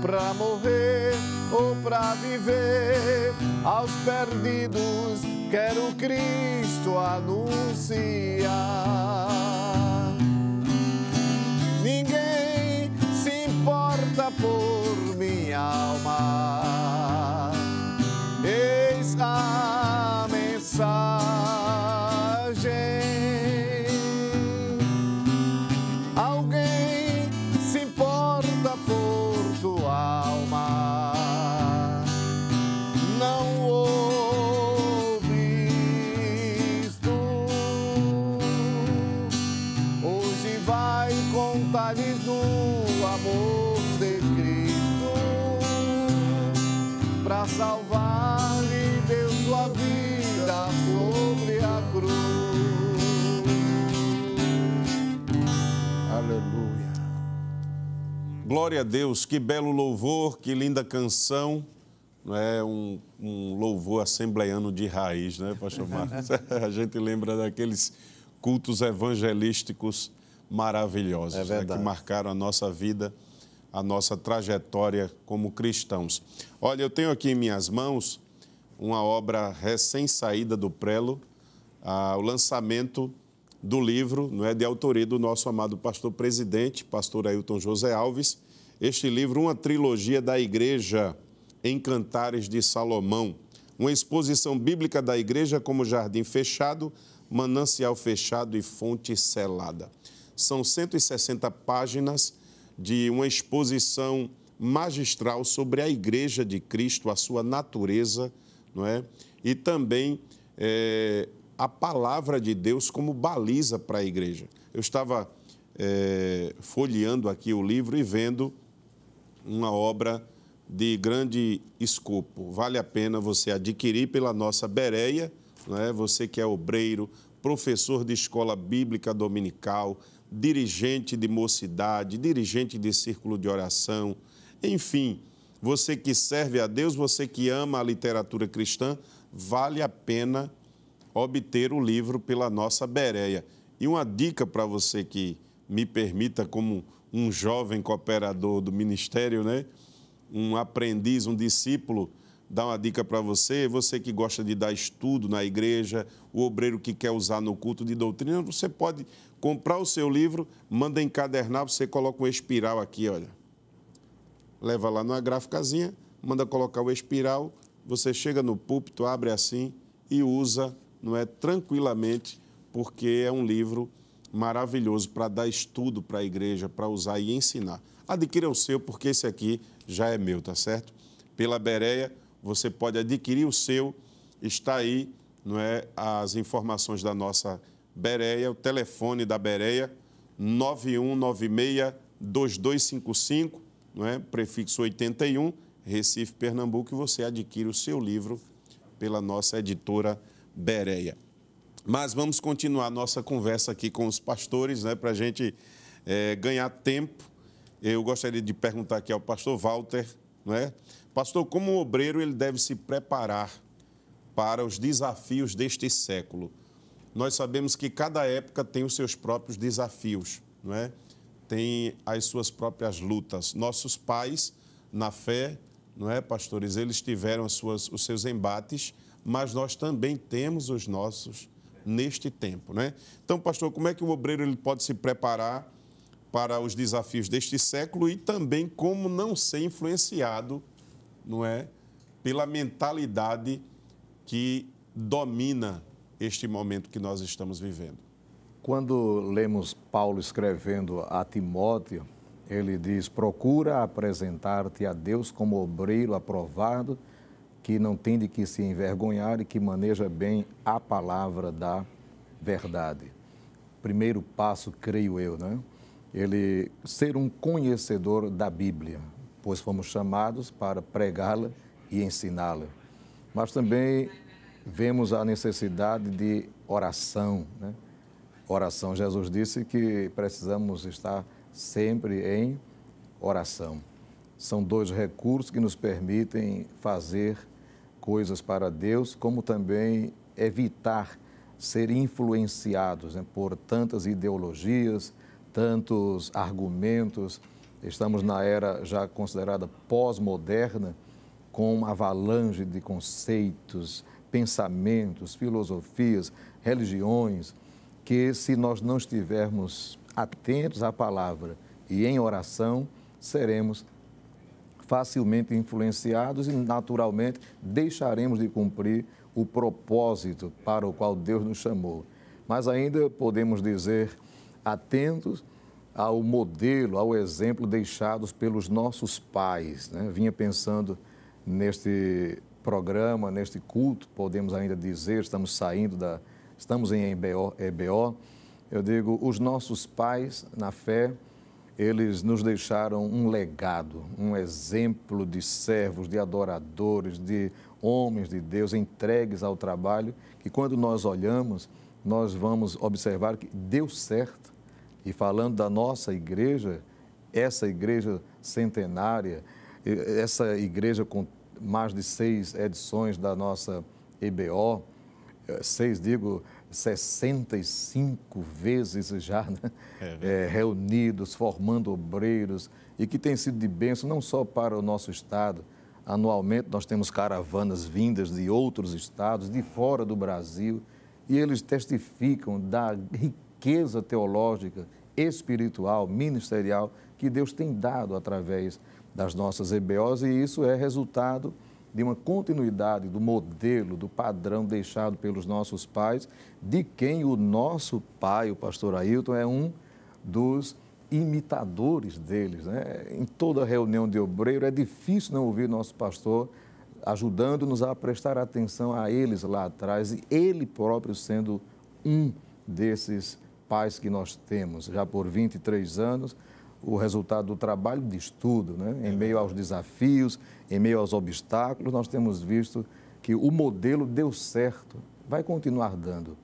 pra morrer ou pra viver, aos perdidos quero Cristo anunciar. Ninguém se importa por minha alma. Eis a mensagem. Glória a Deus, que belo louvor, que linda canção. Não é um, um louvor assembleiano de raiz, né, Pastor Marcos? A gente lembra daqueles cultos evangelísticos maravilhosos, É né, que marcaram a nossa vida, a nossa trajetória como cristãos. Olha, eu tenho aqui em minhas mãos uma obra recém-saída do prelo, ah, o lançamento do livro, não é de autoria do nosso amado pastor presidente, pastor Ailton José Alves. Este livro, uma trilogia da igreja em Cantares de Salomão. Uma exposição bíblica da igreja como jardim fechado, manancial fechado e fonte selada. São 160 páginas de uma exposição magistral sobre a igreja de Cristo, a sua natureza, não é? E também é, a palavra de Deus como baliza para a igreja. Eu estava é, folheando aqui o livro e vendo uma obra de grande escopo. Vale a pena você adquirir pela nossa Bereia, não é? você que é obreiro, professor de escola bíblica dominical, dirigente de mocidade, dirigente de círculo de oração, enfim, você que serve a Deus, você que ama a literatura cristã, vale a pena obter o livro pela nossa Bereia. E uma dica para você que me permita, como um jovem cooperador do ministério, né? um aprendiz, um discípulo, dar uma dica para você, você que gosta de dar estudo na igreja, o obreiro que quer usar no culto de doutrina, você pode comprar o seu livro, manda encadernar, você coloca um espiral aqui, olha. Leva lá numa gráficazinha, manda colocar o espiral, você chega no púlpito, abre assim e usa, não é, tranquilamente, porque é um livro maravilhoso para dar estudo para a igreja, para usar e ensinar. Adquira o seu, porque esse aqui já é meu, tá certo? Pela Bereia, você pode adquirir o seu, está aí, não é, as informações da nossa Bereia, o telefone da Bereia, 9196-2255, não é? prefixo 81, Recife, Pernambuco, e você adquire o seu livro pela nossa editora Bereia. Mas vamos continuar nossa conversa aqui com os pastores, né, para a gente é, ganhar tempo. Eu gostaria de perguntar aqui ao pastor Walter, não é? Pastor, como um obreiro ele deve se preparar para os desafios deste século? Nós sabemos que cada época tem os seus próprios desafios, não é? Tem as suas próprias lutas. Nossos pais, na fé, não é, pastores? Eles tiveram as suas, os seus embates, mas nós também temos os nossos neste tempo, né? Então, pastor, como é que o obreiro ele pode se preparar para os desafios deste século e também como não ser influenciado, não é, pela mentalidade que domina este momento que nós estamos vivendo? Quando lemos Paulo escrevendo a Timóteo, ele diz: Procura apresentar-te a Deus como obreiro aprovado que não tem de que se envergonhar e que maneja bem a palavra da verdade. Primeiro passo, creio eu, né? Ele ser um conhecedor da Bíblia, pois fomos chamados para pregá-la e ensiná-la. Mas também vemos a necessidade de oração, né? Oração. Jesus disse que precisamos estar sempre em oração. São dois recursos que nos permitem fazer coisas para Deus, como também evitar ser influenciados né, por tantas ideologias, tantos argumentos. Estamos na era já considerada pós-moderna, com uma avalanche de conceitos, pensamentos, filosofias, religiões, que se nós não estivermos atentos à palavra e em oração, seremos facilmente influenciados e, naturalmente, deixaremos de cumprir o propósito para o qual Deus nos chamou. Mas ainda podemos dizer, atentos ao modelo, ao exemplo deixados pelos nossos pais. Né? Vinha pensando neste programa, neste culto, podemos ainda dizer, estamos saindo da, estamos em EBO, EBO eu digo, os nossos pais na fé, eles nos deixaram um legado, um exemplo de servos, de adoradores, de homens de Deus entregues ao trabalho, que quando nós olhamos, nós vamos observar que deu certo. E falando da nossa igreja, essa igreja centenária, essa igreja com mais de seis edições da nossa EBO, eh, seis, digo, 65 vezes já né? é, é, reunidos, formando obreiros, e que tem sido de bênção não só para o nosso estado. Anualmente nós temos caravanas vindas de outros estados, de fora do Brasil, e eles testificam da riqueza teológica, espiritual, ministerial que Deus tem dado através das nossas EBOs e isso é resultado de uma continuidade do modelo, do padrão deixado pelos nossos pais, de quem o nosso pai, o pastor Ailton, é um dos imitadores deles. Né? Em toda reunião de obreiro é difícil não ouvir nosso pastor ajudando-nos a prestar atenção a eles lá atrás e ele próprio sendo um desses pais que nós temos já por 23 anos, o resultado do trabalho de estudo, né? em meio aos desafios, em meio aos obstáculos, nós temos visto que o modelo deu certo, vai continuar dando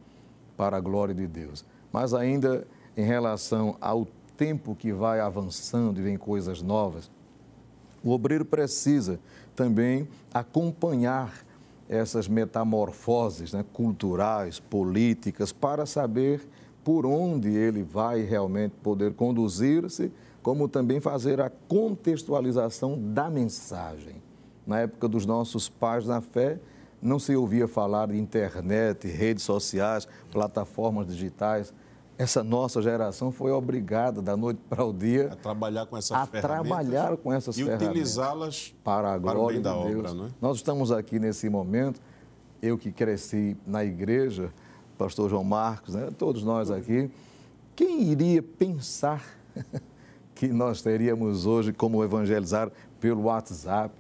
para a glória de Deus. Mas ainda em relação ao tempo que vai avançando e vem coisas novas, o obreiro precisa também acompanhar essas metamorfoses né, culturais, políticas, para saber por onde ele vai realmente poder conduzir-se, como também fazer a contextualização da mensagem. Na época dos nossos pais na fé, não se ouvia falar de internet, redes sociais, plataformas digitais essa nossa geração foi obrigada da noite para o dia a trabalhar com essas a trabalhar com essas e ferramentas utilizá-las para a glória para de Deus. Obra, é? Nós estamos aqui nesse momento, eu que cresci na igreja, pastor João Marcos, né? todos nós aqui, quem iria pensar que nós teríamos hoje como evangelizar pelo WhatsApp,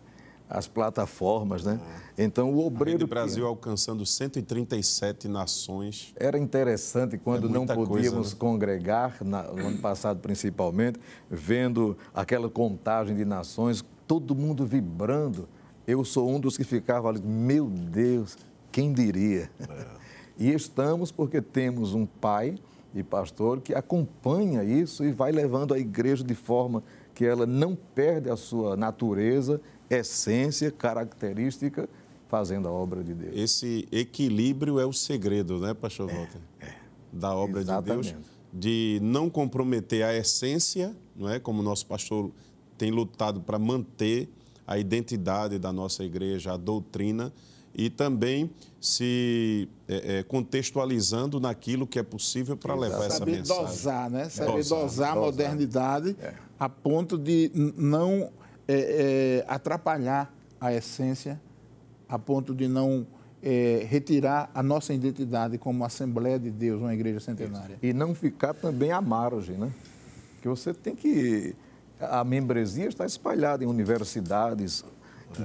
as plataformas, né? É. Então o obreiro. O Brasil que... alcançando 137 nações. Era interessante quando é não podíamos coisa, né? congregar, na, no ano passado principalmente, vendo aquela contagem de nações, todo mundo vibrando. Eu sou um dos que ficava ali, meu Deus, quem diria? É. E estamos porque temos um pai e pastor que acompanha isso e vai levando a igreja de forma que ela não perde a sua natureza essência, característica, fazendo a obra de Deus. Esse equilíbrio é o segredo, né, Pastor é, Walter? É. Da obra Exatamente. de Deus. De não comprometer a essência, não é? Como o nosso pastor tem lutado para manter a identidade da nossa igreja, a doutrina, e também se é, é, contextualizando naquilo que é possível para levar essa Saber mensagem. Dosar, né? Saber dosar, dosar a modernidade é. a ponto de não é, é, atrapalhar a essência a ponto de não é, retirar a nossa identidade como Assembleia de Deus, uma igreja centenária. E não ficar também à margem, né? Que você tem que. A membresia está espalhada em universidades, é.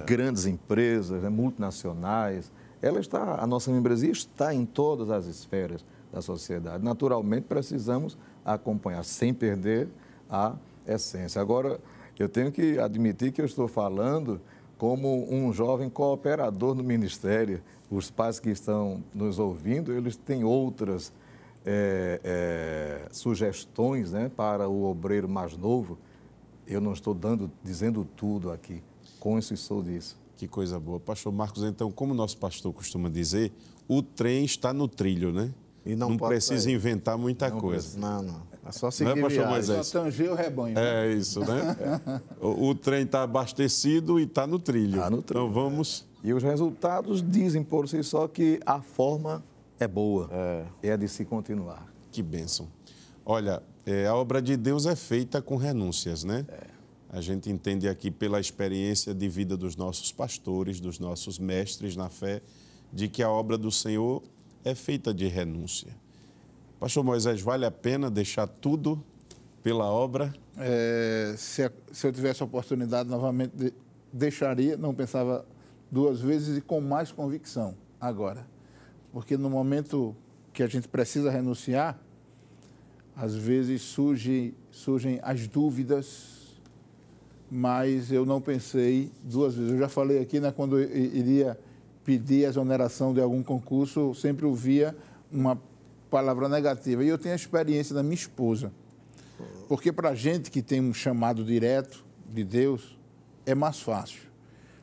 Grandes empresas, né, multinacionais. Ela está, a nossa membresia está em todas as esferas da sociedade. Naturalmente, precisamos acompanhar, sem perder a essência. Agora, eu tenho que admitir que eu estou falando como um jovem cooperador no Ministério. Os pais que estão nos ouvindo, eles têm outras é, é, sugestões né, para o obreiro mais novo. Eu não estou dando, dizendo tudo aqui. Com isso e sou disso. Que coisa boa. Pastor Marcos, então, como nosso pastor costuma dizer, o trem está no trilho, né? E não, não precisa sair. inventar muita não coisa. Precisa. Não, não. É só seguir não é, pastor Moisés? Só tanger o rebanho. Né? É isso, né? É. O, o, trem está abastecido e está no trilho. Tá no trilho. Então vamos... E os resultados dizem por si só que a forma é boa. É, é a de se continuar. Que bênção. Olha, é, a obra de Deus é feita com renúncias, né? É. A gente entende aqui pela experiência de vida dos nossos pastores, dos nossos mestres na fé, de que a obra do Senhor é feita de renúncia. Pastor Moisés, vale a pena deixar tudo pela obra? É, se, se, eu tivesse a oportunidade, novamente de, deixaria, não pensava duas vezes e com mais convicção agora. Porque no momento que a gente precisa renunciar, às vezes surge, surgem as dúvidas, mas eu não pensei duas vezes. Eu já falei aqui, né, quando eu iria pedir a exoneração de algum concurso, sempre ouvia uma palavra negativa. E eu tenho a experiência da minha esposa. Porque para gente que tem um chamado direto de Deus, é mais fácil.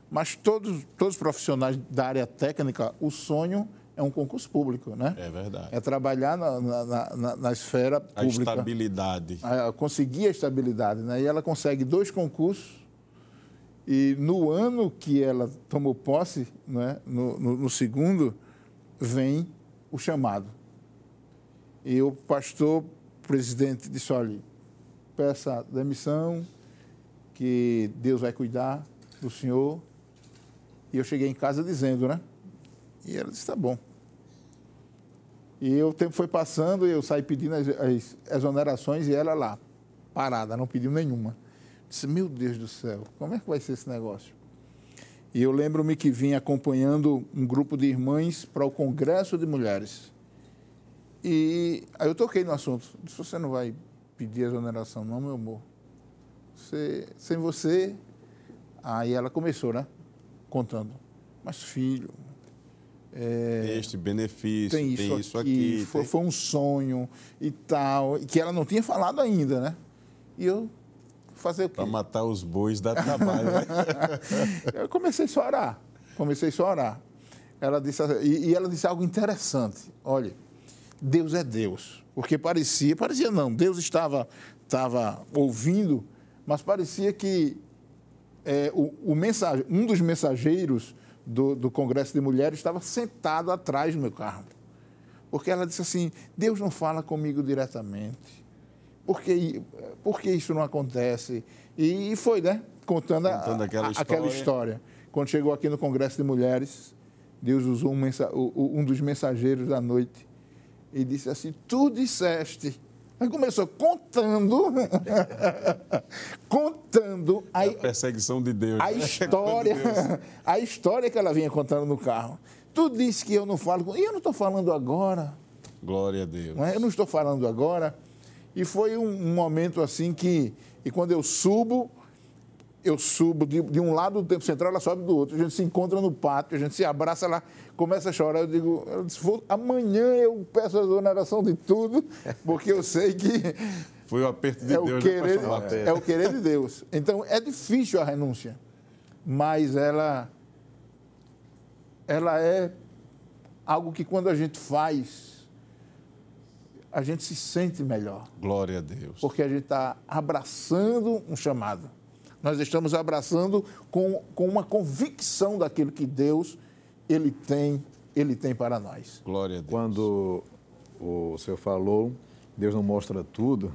Mas todos, todos os profissionais da área técnica, o sonho é um concurso público, né? É verdade. É trabalhar na, na, na, na esfera pública. A estabilidade. A, conseguir a estabilidade, né? E ela consegue dois concursos e no ano que ela tomou posse, né, no, no, no segundo, vem o chamado. E o pastor presidente disse: olha, peça demissão, que Deus vai cuidar do senhor. E eu cheguei em casa dizendo, né? E ela disse, tá bom. E o tempo foi passando e eu saí pedindo as, as exonerações e ela lá, parada, não pediu nenhuma. Disse, meu Deus do céu, como é que vai ser esse negócio? E eu lembro-me que vim acompanhando um grupo de irmãs para o Congresso de Mulheres. E aí eu toquei no assunto. Disse, você não vai pedir exoneração, não, meu amor. Você, sem você. Aí ela começou, né? Contando. Mas, filho. É, este benefício, tem isso, tem isso aqui, aqui. Foi, tem... foi um sonho e tal. E que ela não tinha falado ainda, né? E eu fazer o quê? Para matar os bois dá trabalho, né? eu comecei só a orar. Comecei só a orar. Ela disse, e, e ela disse algo interessante. Olha, Deus é Deus. Porque parecia, parecia não, Deus estava, estava ouvindo, mas parecia que é, o, o mensage, um dos mensageiros do, do Congresso de Mulheres estava sentado atrás do meu carro. Porque ela disse assim: Deus não fala comigo diretamente. Por que, por que isso não acontece? E foi, né? Contando, Contando a, aquela, a, história. aquela história. Quando chegou aqui no Congresso de Mulheres, Deus usou um, mensa, um dos mensageiros da noite e disse assim: Tu disseste. Aí começou contando, contando a, a, perseguição de Deus. A né? história, a história que ela vinha contando no carro. Tu disse que eu não falo com. E eu não estou falando agora. Glória a Deus. Não é? Eu não estou falando agora. E foi um, um, momento assim que. E quando eu subo, eu subo de, de, um lado do tempo central, ela sobe do outro. A gente se encontra no pátio, a gente se abraça lá, começa a chorar. Eu digo, eu disse, amanhã eu peço a exoneração de tudo, porque eu sei que. Foi o aperto de é Deus, o querer, né, É o querer de Deus. Então é difícil a renúncia, mas ela. Ela é algo que quando a gente faz, a gente se sente melhor. Glória a Deus. Porque a gente está abraçando um chamado. Nós estamos abraçando com, com uma convicção daquilo que Deus ele tem, ele tem para nós. Glória a Deus. Quando o senhor falou, Deus não mostra tudo,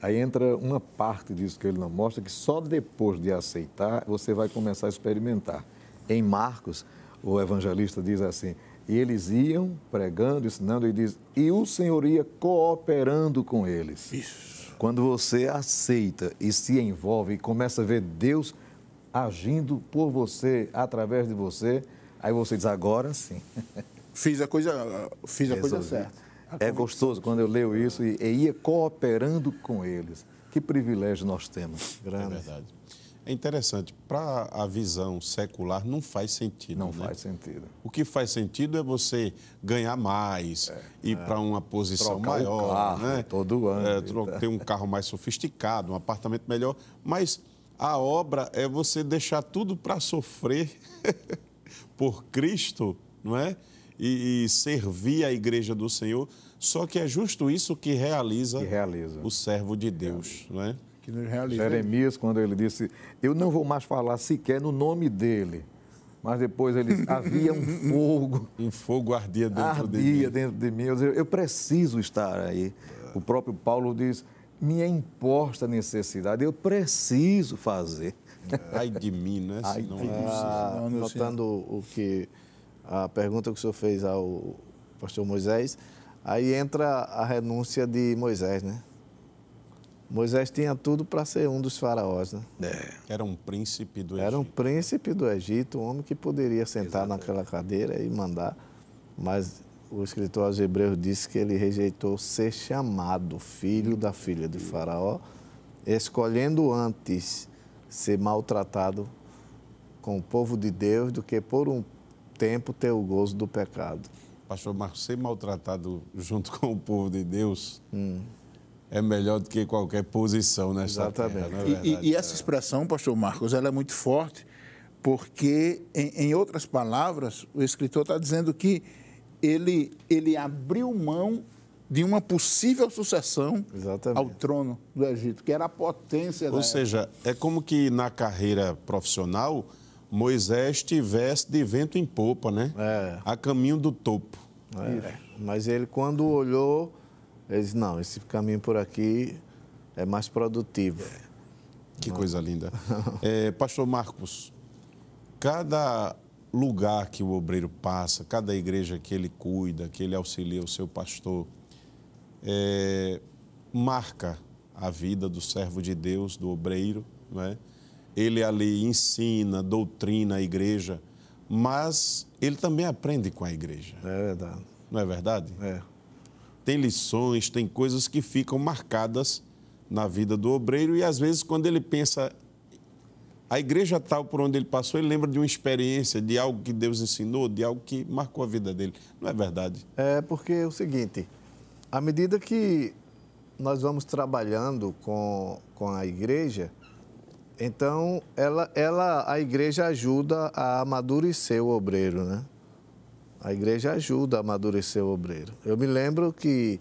aí entra uma parte disso que ele não mostra, que só depois de aceitar você vai começar a experimentar. Em Marcos, o evangelista diz assim: e eles iam pregando, ensinando, e diz, e o Senhor ia cooperando com eles. Isso. Quando você aceita e se envolve e começa a ver Deus agindo por você, através de você, aí você diz, agora sim. Fiz a coisa, fiz a coisa certa. É gostoso quando eu leio isso e, e ia cooperando com eles. Que privilégio nós temos. Grande. É verdade. É interessante, para a visão secular não faz sentido. Não né? faz sentido. O que faz sentido é você ganhar mais, é, ir é. para uma posição Trocar maior, carro, né? todo ano. É, ter um carro mais sofisticado, um apartamento melhor. Mas a obra é você deixar tudo para sofrer por Cristo, não é? E, e, servir a igreja do Senhor. Só que é justo isso que realiza, que realiza. o servo de Deus, não é? Que nos realiza. Jeremias, quando ele disse, eu não vou mais falar sequer no nome dele. Mas depois ele havia um fogo. Um fogo ardia dentro ardia de mim. Ardia dentro de mim. Eu, dizia, eu preciso estar aí. O próprio Paulo diz, me é imposta a necessidade, eu preciso fazer. Ai de mim, né? Ai de mim. Ah, notando o que a pergunta que o senhor fez ao pastor Moisés, aí entra a renúncia de Moisés, né? Moisés tinha tudo para ser um dos faraós, né? É. Era um príncipe do Egito. Era um príncipe do Egito, um homem que poderia sentar Exatamente. naquela cadeira e mandar, mas o escritor aos Hebreus disse que ele rejeitou ser chamado filho da filha de Faraó, escolhendo antes ser maltratado com o povo de Deus do que por um tempo ter o gozo do pecado. Pastor Marcos, ser maltratado junto com o povo de Deus. Hum é melhor do que qualquer posição nesta Exatamente. terra. É e, e, essa expressão, pastor Marcos, ela é muito forte, porque, em, em outras palavras, o escritor está dizendo que ele, ele abriu mão de uma possível sucessão Exatamente. ao trono do Egito, que era a potência Ou da seja, época. é como que na carreira profissional Moisés estivesse de vento em popa, né? É. A caminho do topo. É. Mas ele, quando olhou ele disse, não, esse caminho por aqui é mais produtivo. Que coisa linda. É, Pastor Marcos, cada lugar que o obreiro passa, cada igreja que ele cuida, que ele auxilia o seu pastor, é, marca a vida do servo de Deus, do obreiro, não é? Ele ali ensina, doutrina a igreja, mas ele também aprende com a igreja. É verdade. Não é verdade? É. Tem lições, tem coisas que ficam marcadas na vida do obreiro e às vezes quando ele pensa a igreja tal por onde ele passou, ele lembra de uma experiência, de algo que Deus ensinou, de algo que marcou a vida dele. Não é verdade? É porque é o seguinte, à medida que nós vamos trabalhando com, com a igreja, então ela, ela, a igreja ajuda a amadurecer o obreiro, né? A igreja ajuda a amadurecer o obreiro. Eu me lembro que,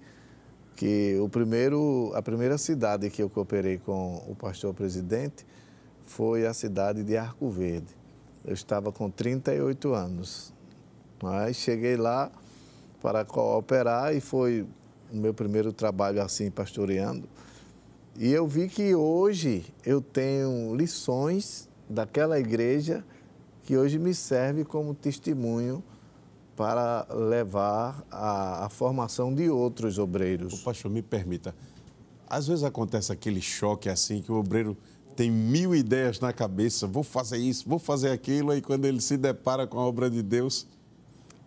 que o primeiro, a primeira cidade que eu cooperei com o pastor presidente foi a cidade de Arco Verde. Eu estava com 38 anos. Mas cheguei lá para cooperar e foi o meu primeiro trabalho assim pastoreando. E eu vi que hoje eu tenho lições daquela igreja que hoje me serve como testemunho para levar a, a formação de outros obreiros. O pastor, me permita. Às vezes acontece aquele choque assim que o obreiro tem mil ideias na cabeça, vou fazer isso, vou fazer aquilo, e quando ele se depara com a obra de Deus.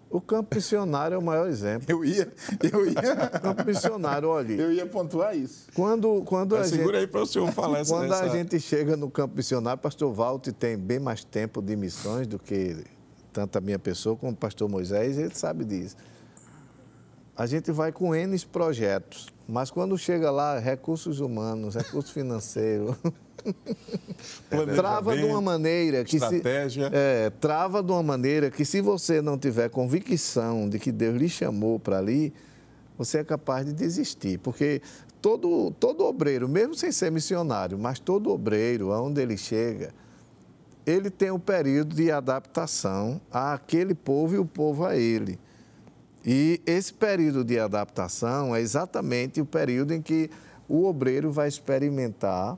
O campo missionário é o maior exemplo. Eu ia, eu ia. O campo missionário, olha. Eu ia pontuar isso. Quando, quando a Segura gente, aí para o senhor falar essa Quando essa... a gente chega no campo missionário, pastor Walter tem bem mais tempo de missões do que tanto a minha pessoa como o pastor Moisés, ele sabe disso. A gente vai com N projetos, mas quando chega lá, recursos humanos, recursos financeiros, trava de uma maneira que estratégia. se é, trava de uma maneira que se você não tiver convicção de que Deus lhe chamou para ali, você é capaz de desistir, porque todo todo obreiro, mesmo sem ser missionário, mas todo obreiro, aonde ele chega, ele tem um período de adaptação àquele povo e o povo a ele. E esse período de adaptação é exatamente o período em que o obreiro vai experimentar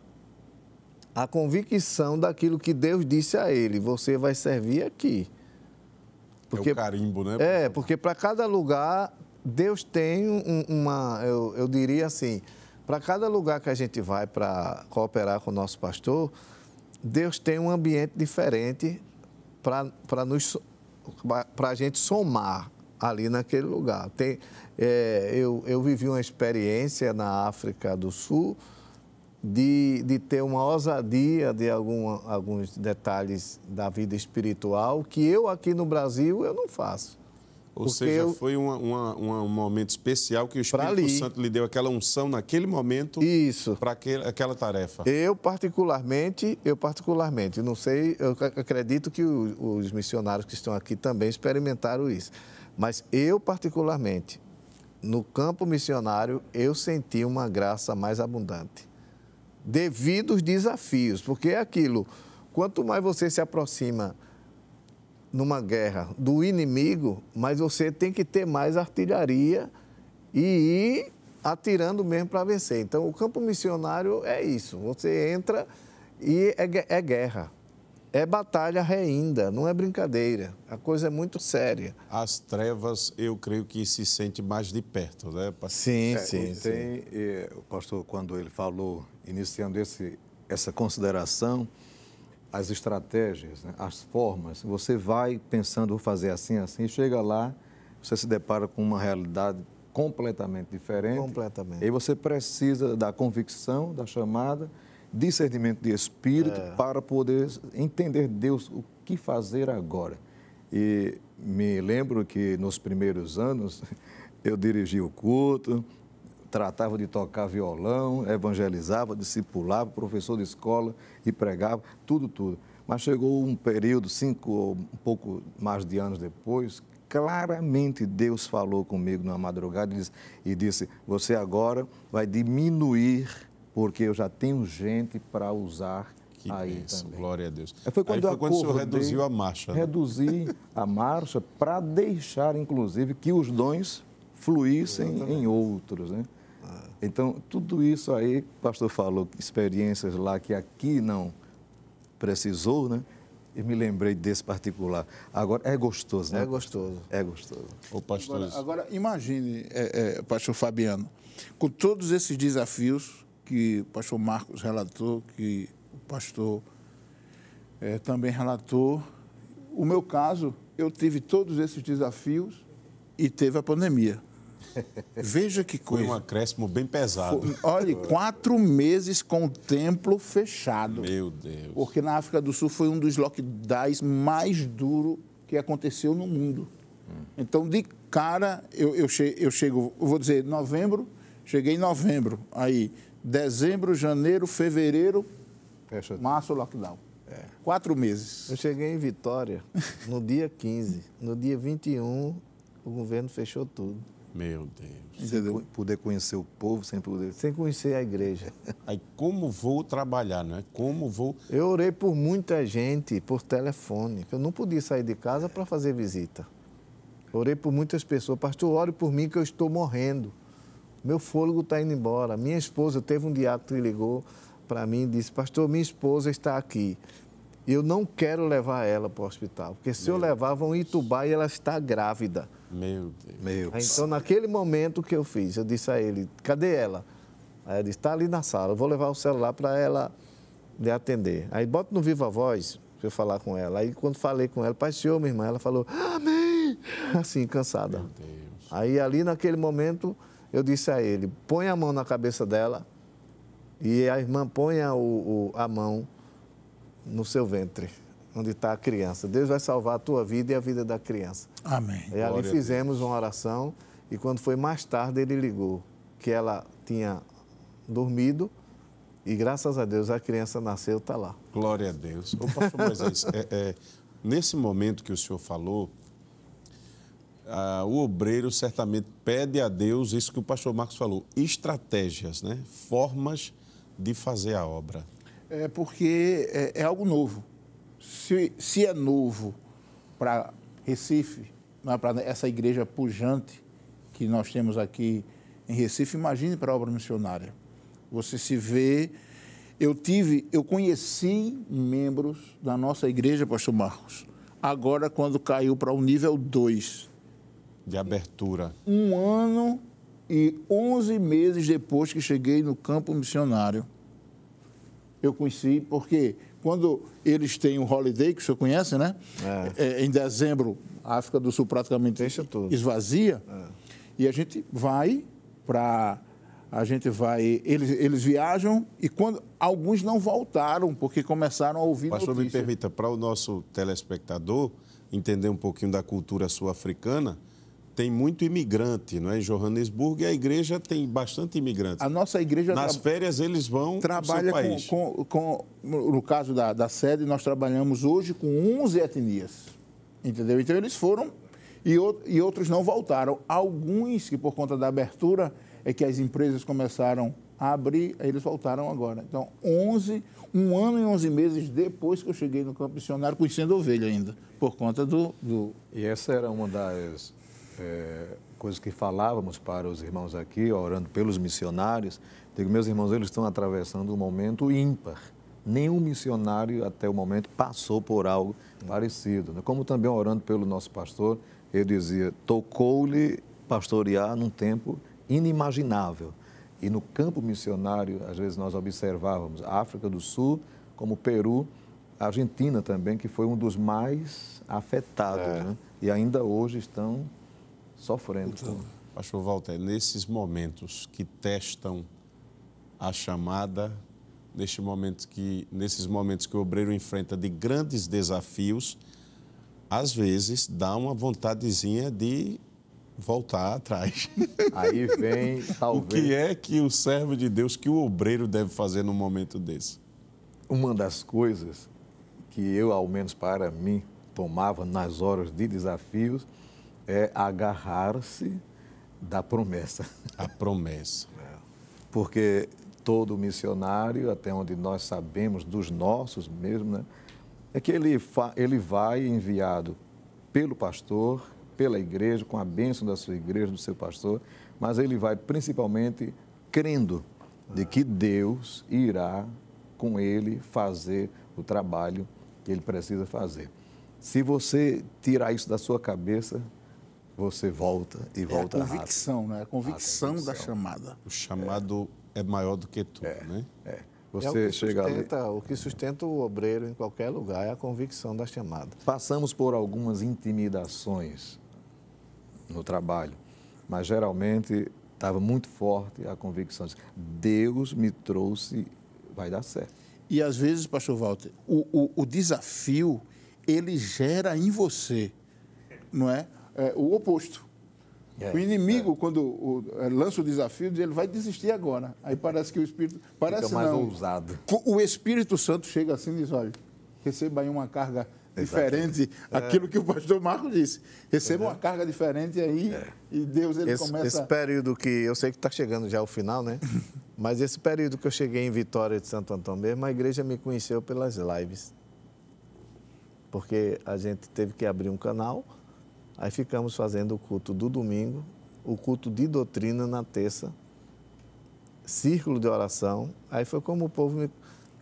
a convicção daquilo que Deus disse a ele: você vai servir aqui. Porque, é o carimbo, né? É, porque para cada lugar, Deus tem um, uma, eu, eu diria assim, para cada lugar que a gente vai para cooperar com o nosso pastor, Deus tem um ambiente diferente para a gente somar ali naquele lugar. Tem, é, eu, eu vivi uma experiência na África do Sul de, de ter uma ousadia de alguma, alguns detalhes da vida espiritual que eu aqui no Brasil eu não faço. Ou Porque seja, eu... foi uma, uma, uma, um momento especial que o Espírito Santo lhe deu aquela unção naquele momento para aquela tarefa. Eu particularmente, eu particularmente, não sei, eu acredito que os missionários que estão aqui também experimentaram isso. Mas eu particularmente, no campo missionário, eu senti uma graça mais abundante. Devido aos desafios, porque é aquilo, quanto mais você se aproxima numa guerra do inimigo, mas você tem que ter mais artilharia e ir atirando mesmo para vencer. Então, o campo missionário é isso. Você entra e é, é guerra. É batalha ainda, não é brincadeira. A coisa é muito séria. As trevas, eu creio que se sente mais de perto, né, pastor? Sim, é, sim. Tem, sim. É, o pastor, quando ele falou, iniciando esse, essa consideração, as estratégias, né, as formas. Você vai pensando, vou fazer assim, assim, chega lá, você se depara com uma realidade completamente diferente. Completamente. E você precisa da convicção, da chamada, discernimento de espírito é. para poder entender Deus o que fazer agora. E me lembro que nos primeiros anos eu dirigi o culto, tratava de tocar violão, evangelizava, discipulava, professor de escola e pregava, tudo, tudo. Mas chegou um período, cinco ou um pouco mais de anos depois, claramente Deus falou comigo na madrugada e disse, e disse você agora vai diminuir, porque eu já tenho gente para usar que aí bênção, também. glória a Deus. Foi quando, aí foi quando o senhor reduziu a marcha. Né? Reduzi a marcha para deixar, inclusive, que os dons fluíssem Exatamente. em outros, né? Então, tudo isso aí, o pastor falou, experiências lá que aqui não precisou, né? E me lembrei desse particular. Agora, é gostoso, né? É gostoso. É gostoso. O pastor. Agora, agora imagine, é, é, pastor Fabiano, com todos esses desafios que o pastor Marcos relatou, que o pastor é, também relatou, o meu caso, eu tive todos esses desafios e teve a pandemia. Veja que Foi coisa. um acréscimo bem pesado. Foi- Olha, quatro meses com o templo fechado. Meu Deus. Porque na África do Sul foi um dos lockdowns mais duros que aconteceu no mundo. Então, de cara, eu, eu, che- eu chego, eu vou dizer, novembro, cheguei em novembro. Aí, dezembro, janeiro, fevereiro, Fecha março, lockdown. Quatro meses. Eu cheguei em Vitória no dia 15. No dia 21, o governo fechou tudo. Meu Deus. Entendeu? Poder conhecer o povo sem poder. Sem conhecer a igreja. Aí como vou trabalhar, não é? Como vou. Eu orei por muita gente por telefone. que Eu não podia sair de casa para fazer visita. Orei por muitas pessoas. Pastor, ore por mim que eu estou morrendo. Meu fôlego está indo embora. Minha esposa, teve um diácono que ligou para mim e disse: Pastor, minha esposa está aqui. E eu não quero levar ela para o hospital. Porque se eu levar, vão entubar e ela está grávida. Meu Deus. Meu. Então, naquele momento que eu fiz, eu disse a ele, cadê ela? Aí ele disse, está ali na sala, eu vou levar o celular para ela lhe atender. Aí bota no Viva Voz para eu falar com ela. Aí quando falei com ela, Pai Senhor, minha irmã, ela falou, amém, assim, cansada. Aí ali naquele momento eu disse a ele, põe a mão na cabeça dela e a irmã ponha o, o- a mão no seu ventre, onde está a criança. Deus vai salvar a tua vida e a vida da criança. Amém. E ali Glória fizemos uma oração e quando foi mais tarde ele ligou que ela tinha dormido e graças a Deus a criança nasceu, está lá. Glória a Deus. Ô, pastor Moisés, é, é, nesse momento que o senhor falou, ah, o obreiro certamente pede a Deus isso que o pastor Marcos falou, estratégias, né? formas de fazer a obra. É porque é, é algo novo. Se, se é novo para Recife, para essa igreja pujante que nós temos aqui em Recife, imagine para a obra missionária. Você se vê. Eu tive, eu conheci membros da nossa igreja, pastor Marcos, agora quando caiu para o nível 2. De abertura. Um ano e 11 meses depois que cheguei no campo missionário, eu conheci, porque quando eles têm um holiday, que o senhor conhece, né? É, em dezembro, a África do Sul praticamente Fecha tudo. esvazia. E a gente vai para. A gente vai. Eles, eles viajam e quando. Alguns não voltaram, porque começaram a ouvir Pastor, me notícias. permita, para o nosso telespectador entender um pouquinho da cultura sul-africana, tem muito imigrante, não é? Em Johannesburgo, e a igreja tem bastante imigrante. A nossa igreja Nas tra- férias eles vão trabalha para o seu com, país. com, com- No caso da, da sede, nós trabalhamos hoje com 11 etnias. Entendeu? Então eles foram e, ou- e outros não voltaram. Alguns que, por conta da abertura, é que as empresas começaram a abrir, aí eles voltaram agora. Então, 11, um ano e 11 meses depois que eu cheguei no campo missionário, conhecendo ovelha ainda, por conta do, do, E essa era uma das eh, coisas que falávamos para os irmãos aqui, orando pelos missionários. Digo, meus irmãos, eles estão atravessando um momento ímpar. Nenhum missionário até o momento passou por algo parecido. né? Como também orando pelo nosso pastor, ele dizia: tocou-lhe pastorear num tempo inimaginável. E no campo missionário, às vezes nós observávamos a África do Sul, como o Peru, a Argentina também, que foi um dos mais afetados, né? E ainda hoje estão sofrendo. com- Pastor Walter, nesses momentos que testam a chamada, neste momento que, nesses momentos que o obreiro enfrenta de grandes desafios, às vezes dá uma vontadezinha de voltar atrás. Aí vem, o talvez, que é que o servo de Deus, que o obreiro deve fazer num momento desse? uma das coisas que eu, ao menos para mim, tomava nas horas de desafios é agarrar-se da promessa. A promessa. Porque todo missionário, até onde nós sabemos dos nossos mesmo, né, é que ele, ele vai enviado pelo pastor, pela igreja, com a bênção da sua igreja, do seu pastor, mas ele vai principalmente crendo de que Deus irá com ele fazer o trabalho que ele precisa fazer. Se você tirar isso da sua cabeça, você volta e volta é a convicção, rápido. né? A convicção, a convicção da chamada. O chamado é, é maior do que tudo, é, né? É. Você é o, que sustenta, o que sustenta o obreiro em qualquer lugar é a convicção da chamada. Passamos por algumas intimidações no trabalho, mas geralmente estava muito forte a convicção de Deus me trouxe, vai dar certo. E às vezes, pastor Walter, o, o, o desafio, ele gera em você, não é? É o oposto. É, o inimigo, é. quando o, é, lança o desafio, ele vai desistir agora. Aí parece que o Espírito. Parece Fica mais não. ousado. O Espírito Santo chega assim e diz: olha, receba aí uma carga diferente, é. aquilo que o pastor Marco disse. Receba uma carga diferente aí é. e Deus ele esse, começa. Esse período que eu sei que está chegando já ao final, né? Mas esse período que eu cheguei em Vitória de Santo Antônio mesmo, a igreja me conheceu pelas lives. Porque a gente teve que abrir um canal, aí ficamos fazendo o culto do domingo o culto de doutrina na terça, círculo de oração. Aí foi como o povo me...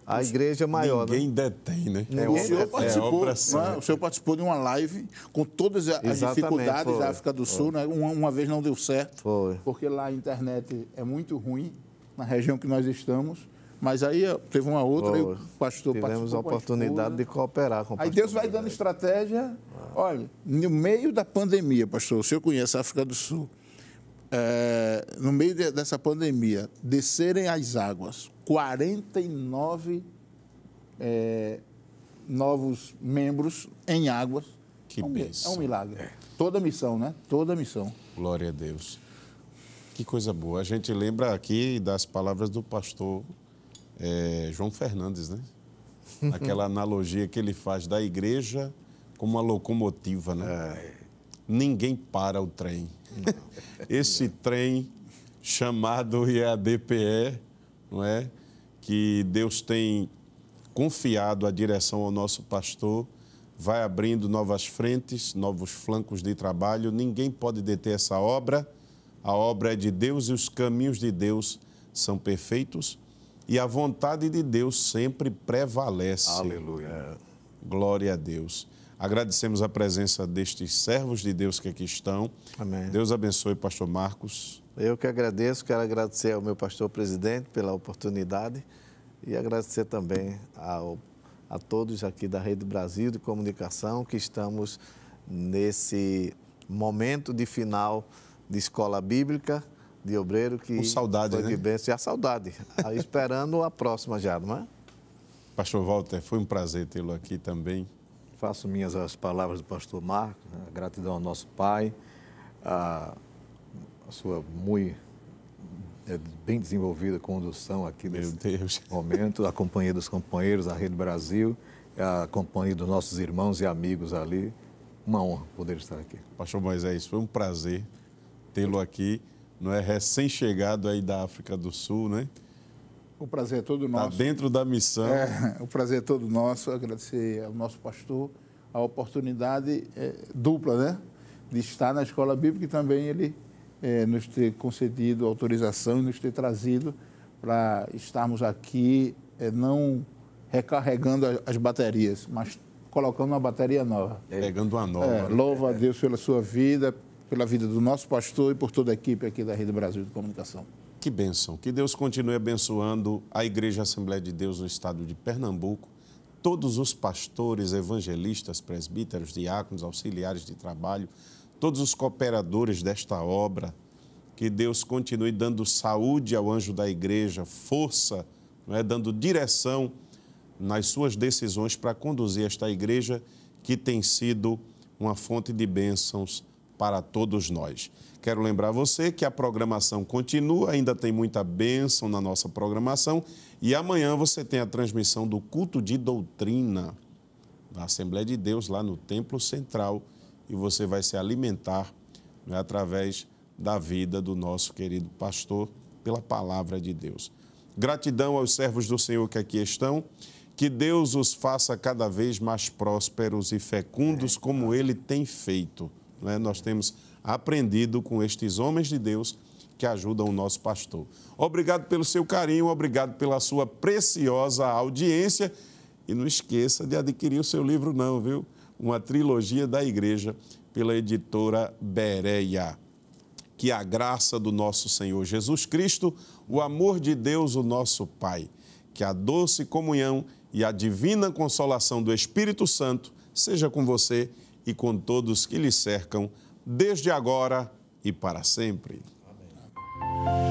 A igreja maior. Ninguém né? detém, né? É, o, senhor participou, é, o senhor participou de uma live com todas as Exatamente, dificuldades foi, da África do Sul, né? Uma, uma, vez não deu certo, foi. porque lá a internet é muito ruim, na região que nós estamos. Mas aí teve uma outra, e o pastor Tivemos a oportunidade a de cooperar com o pastor. Aí Deus vai dando estratégia. Olha, no meio da pandemia, pastor, o senhor conhece a África do Sul é, no meio de, dessa pandemia, descerem as águas 49 é, novos membros em águas. Que é um, bênção. É um milagre. É. Toda missão, né? Toda missão. Glória a Deus. Que coisa boa. A gente lembra aqui das palavras do pastor é, João Fernandes, né? Aquela analogia que ele faz da igreja como uma locomotiva, né? Ninguém para o trem. Esse trem chamado IADPE, não é? Que Deus tem confiado a direção ao nosso pastor, vai abrindo novas frentes, novos flancos de trabalho. Ninguém pode deter essa obra. A obra é de Deus e os caminhos de Deus são perfeitos e a vontade de Deus sempre prevalece. Aleluia. Glória a Deus. Agradecemos a presença destes servos de Deus que aqui estão. Amém. Deus abençoe, pastor Marcos. Eu que agradeço, quero agradecer ao meu pastor presidente pela oportunidade e agradecer também ao, a todos aqui da Rede Brasil de Comunicação que estamos nesse momento de final de escola bíblica de obreiro que Com saudade, foi né? bênção, e a saudade, esperando a próxima já, não é? Pastor Walter, foi um prazer tê-lo aqui também. Faço minhas as palavras do pastor Marcos, né? gratidão ao nosso pai, a, a sua muito é, bem desenvolvida condução aqui Meu nesse Deus. momento, a companhia dos companheiros, a Rede Brasil, a companhia dos nossos irmãos e amigos ali. Uma honra poder estar aqui. Pastor Moisés, foi um prazer tê-lo aqui. Não é recém-chegado aí da África do Sul, né? O prazer é todo tá nosso. Está dentro da missão. É, o prazer é todo nosso. Agradecer ao nosso pastor a oportunidade é, dupla, né? De estar na escola bíblica e também ele é, nos ter concedido autorização e nos ter trazido para estarmos aqui, é, não recarregando as baterias, mas colocando uma bateria nova. Pegando uma nova. É, louva a Deus pela sua vida, pela vida do nosso pastor e por toda a equipe aqui da Rede Brasil de Comunicação. Que bênção. Que Deus continue abençoando a Igreja Assembleia de Deus no estado de Pernambuco, todos os pastores, evangelistas, presbíteros, diáconos, auxiliares de trabalho, todos os cooperadores desta obra. Que Deus continue dando saúde ao anjo da igreja, força, não é? dando direção nas suas decisões para conduzir esta igreja que tem sido uma fonte de bênçãos para todos nós. Quero lembrar você que a programação continua, ainda tem muita bênção na nossa programação e amanhã você tem a transmissão do culto de doutrina da Assembleia de Deus lá no Templo Central e você vai se alimentar né, através da vida do nosso querido pastor pela palavra de Deus. Gratidão aos servos do Senhor que aqui estão. Que Deus os faça cada vez mais prósperos e fecundos, como Ele tem feito. Né? Nós temos aprendido com estes homens de Deus que ajudam o nosso pastor. Obrigado pelo seu carinho, obrigado pela sua preciosa audiência e não esqueça de adquirir o seu livro não, viu? Uma trilogia da igreja pela editora Bereia. Que a graça do nosso Senhor Jesus Cristo, o amor de Deus, o nosso Pai, que a doce comunhão e a divina consolação do Espírito Santo seja com você e com todos que lhe cercam, desde agora e para sempre. Amém.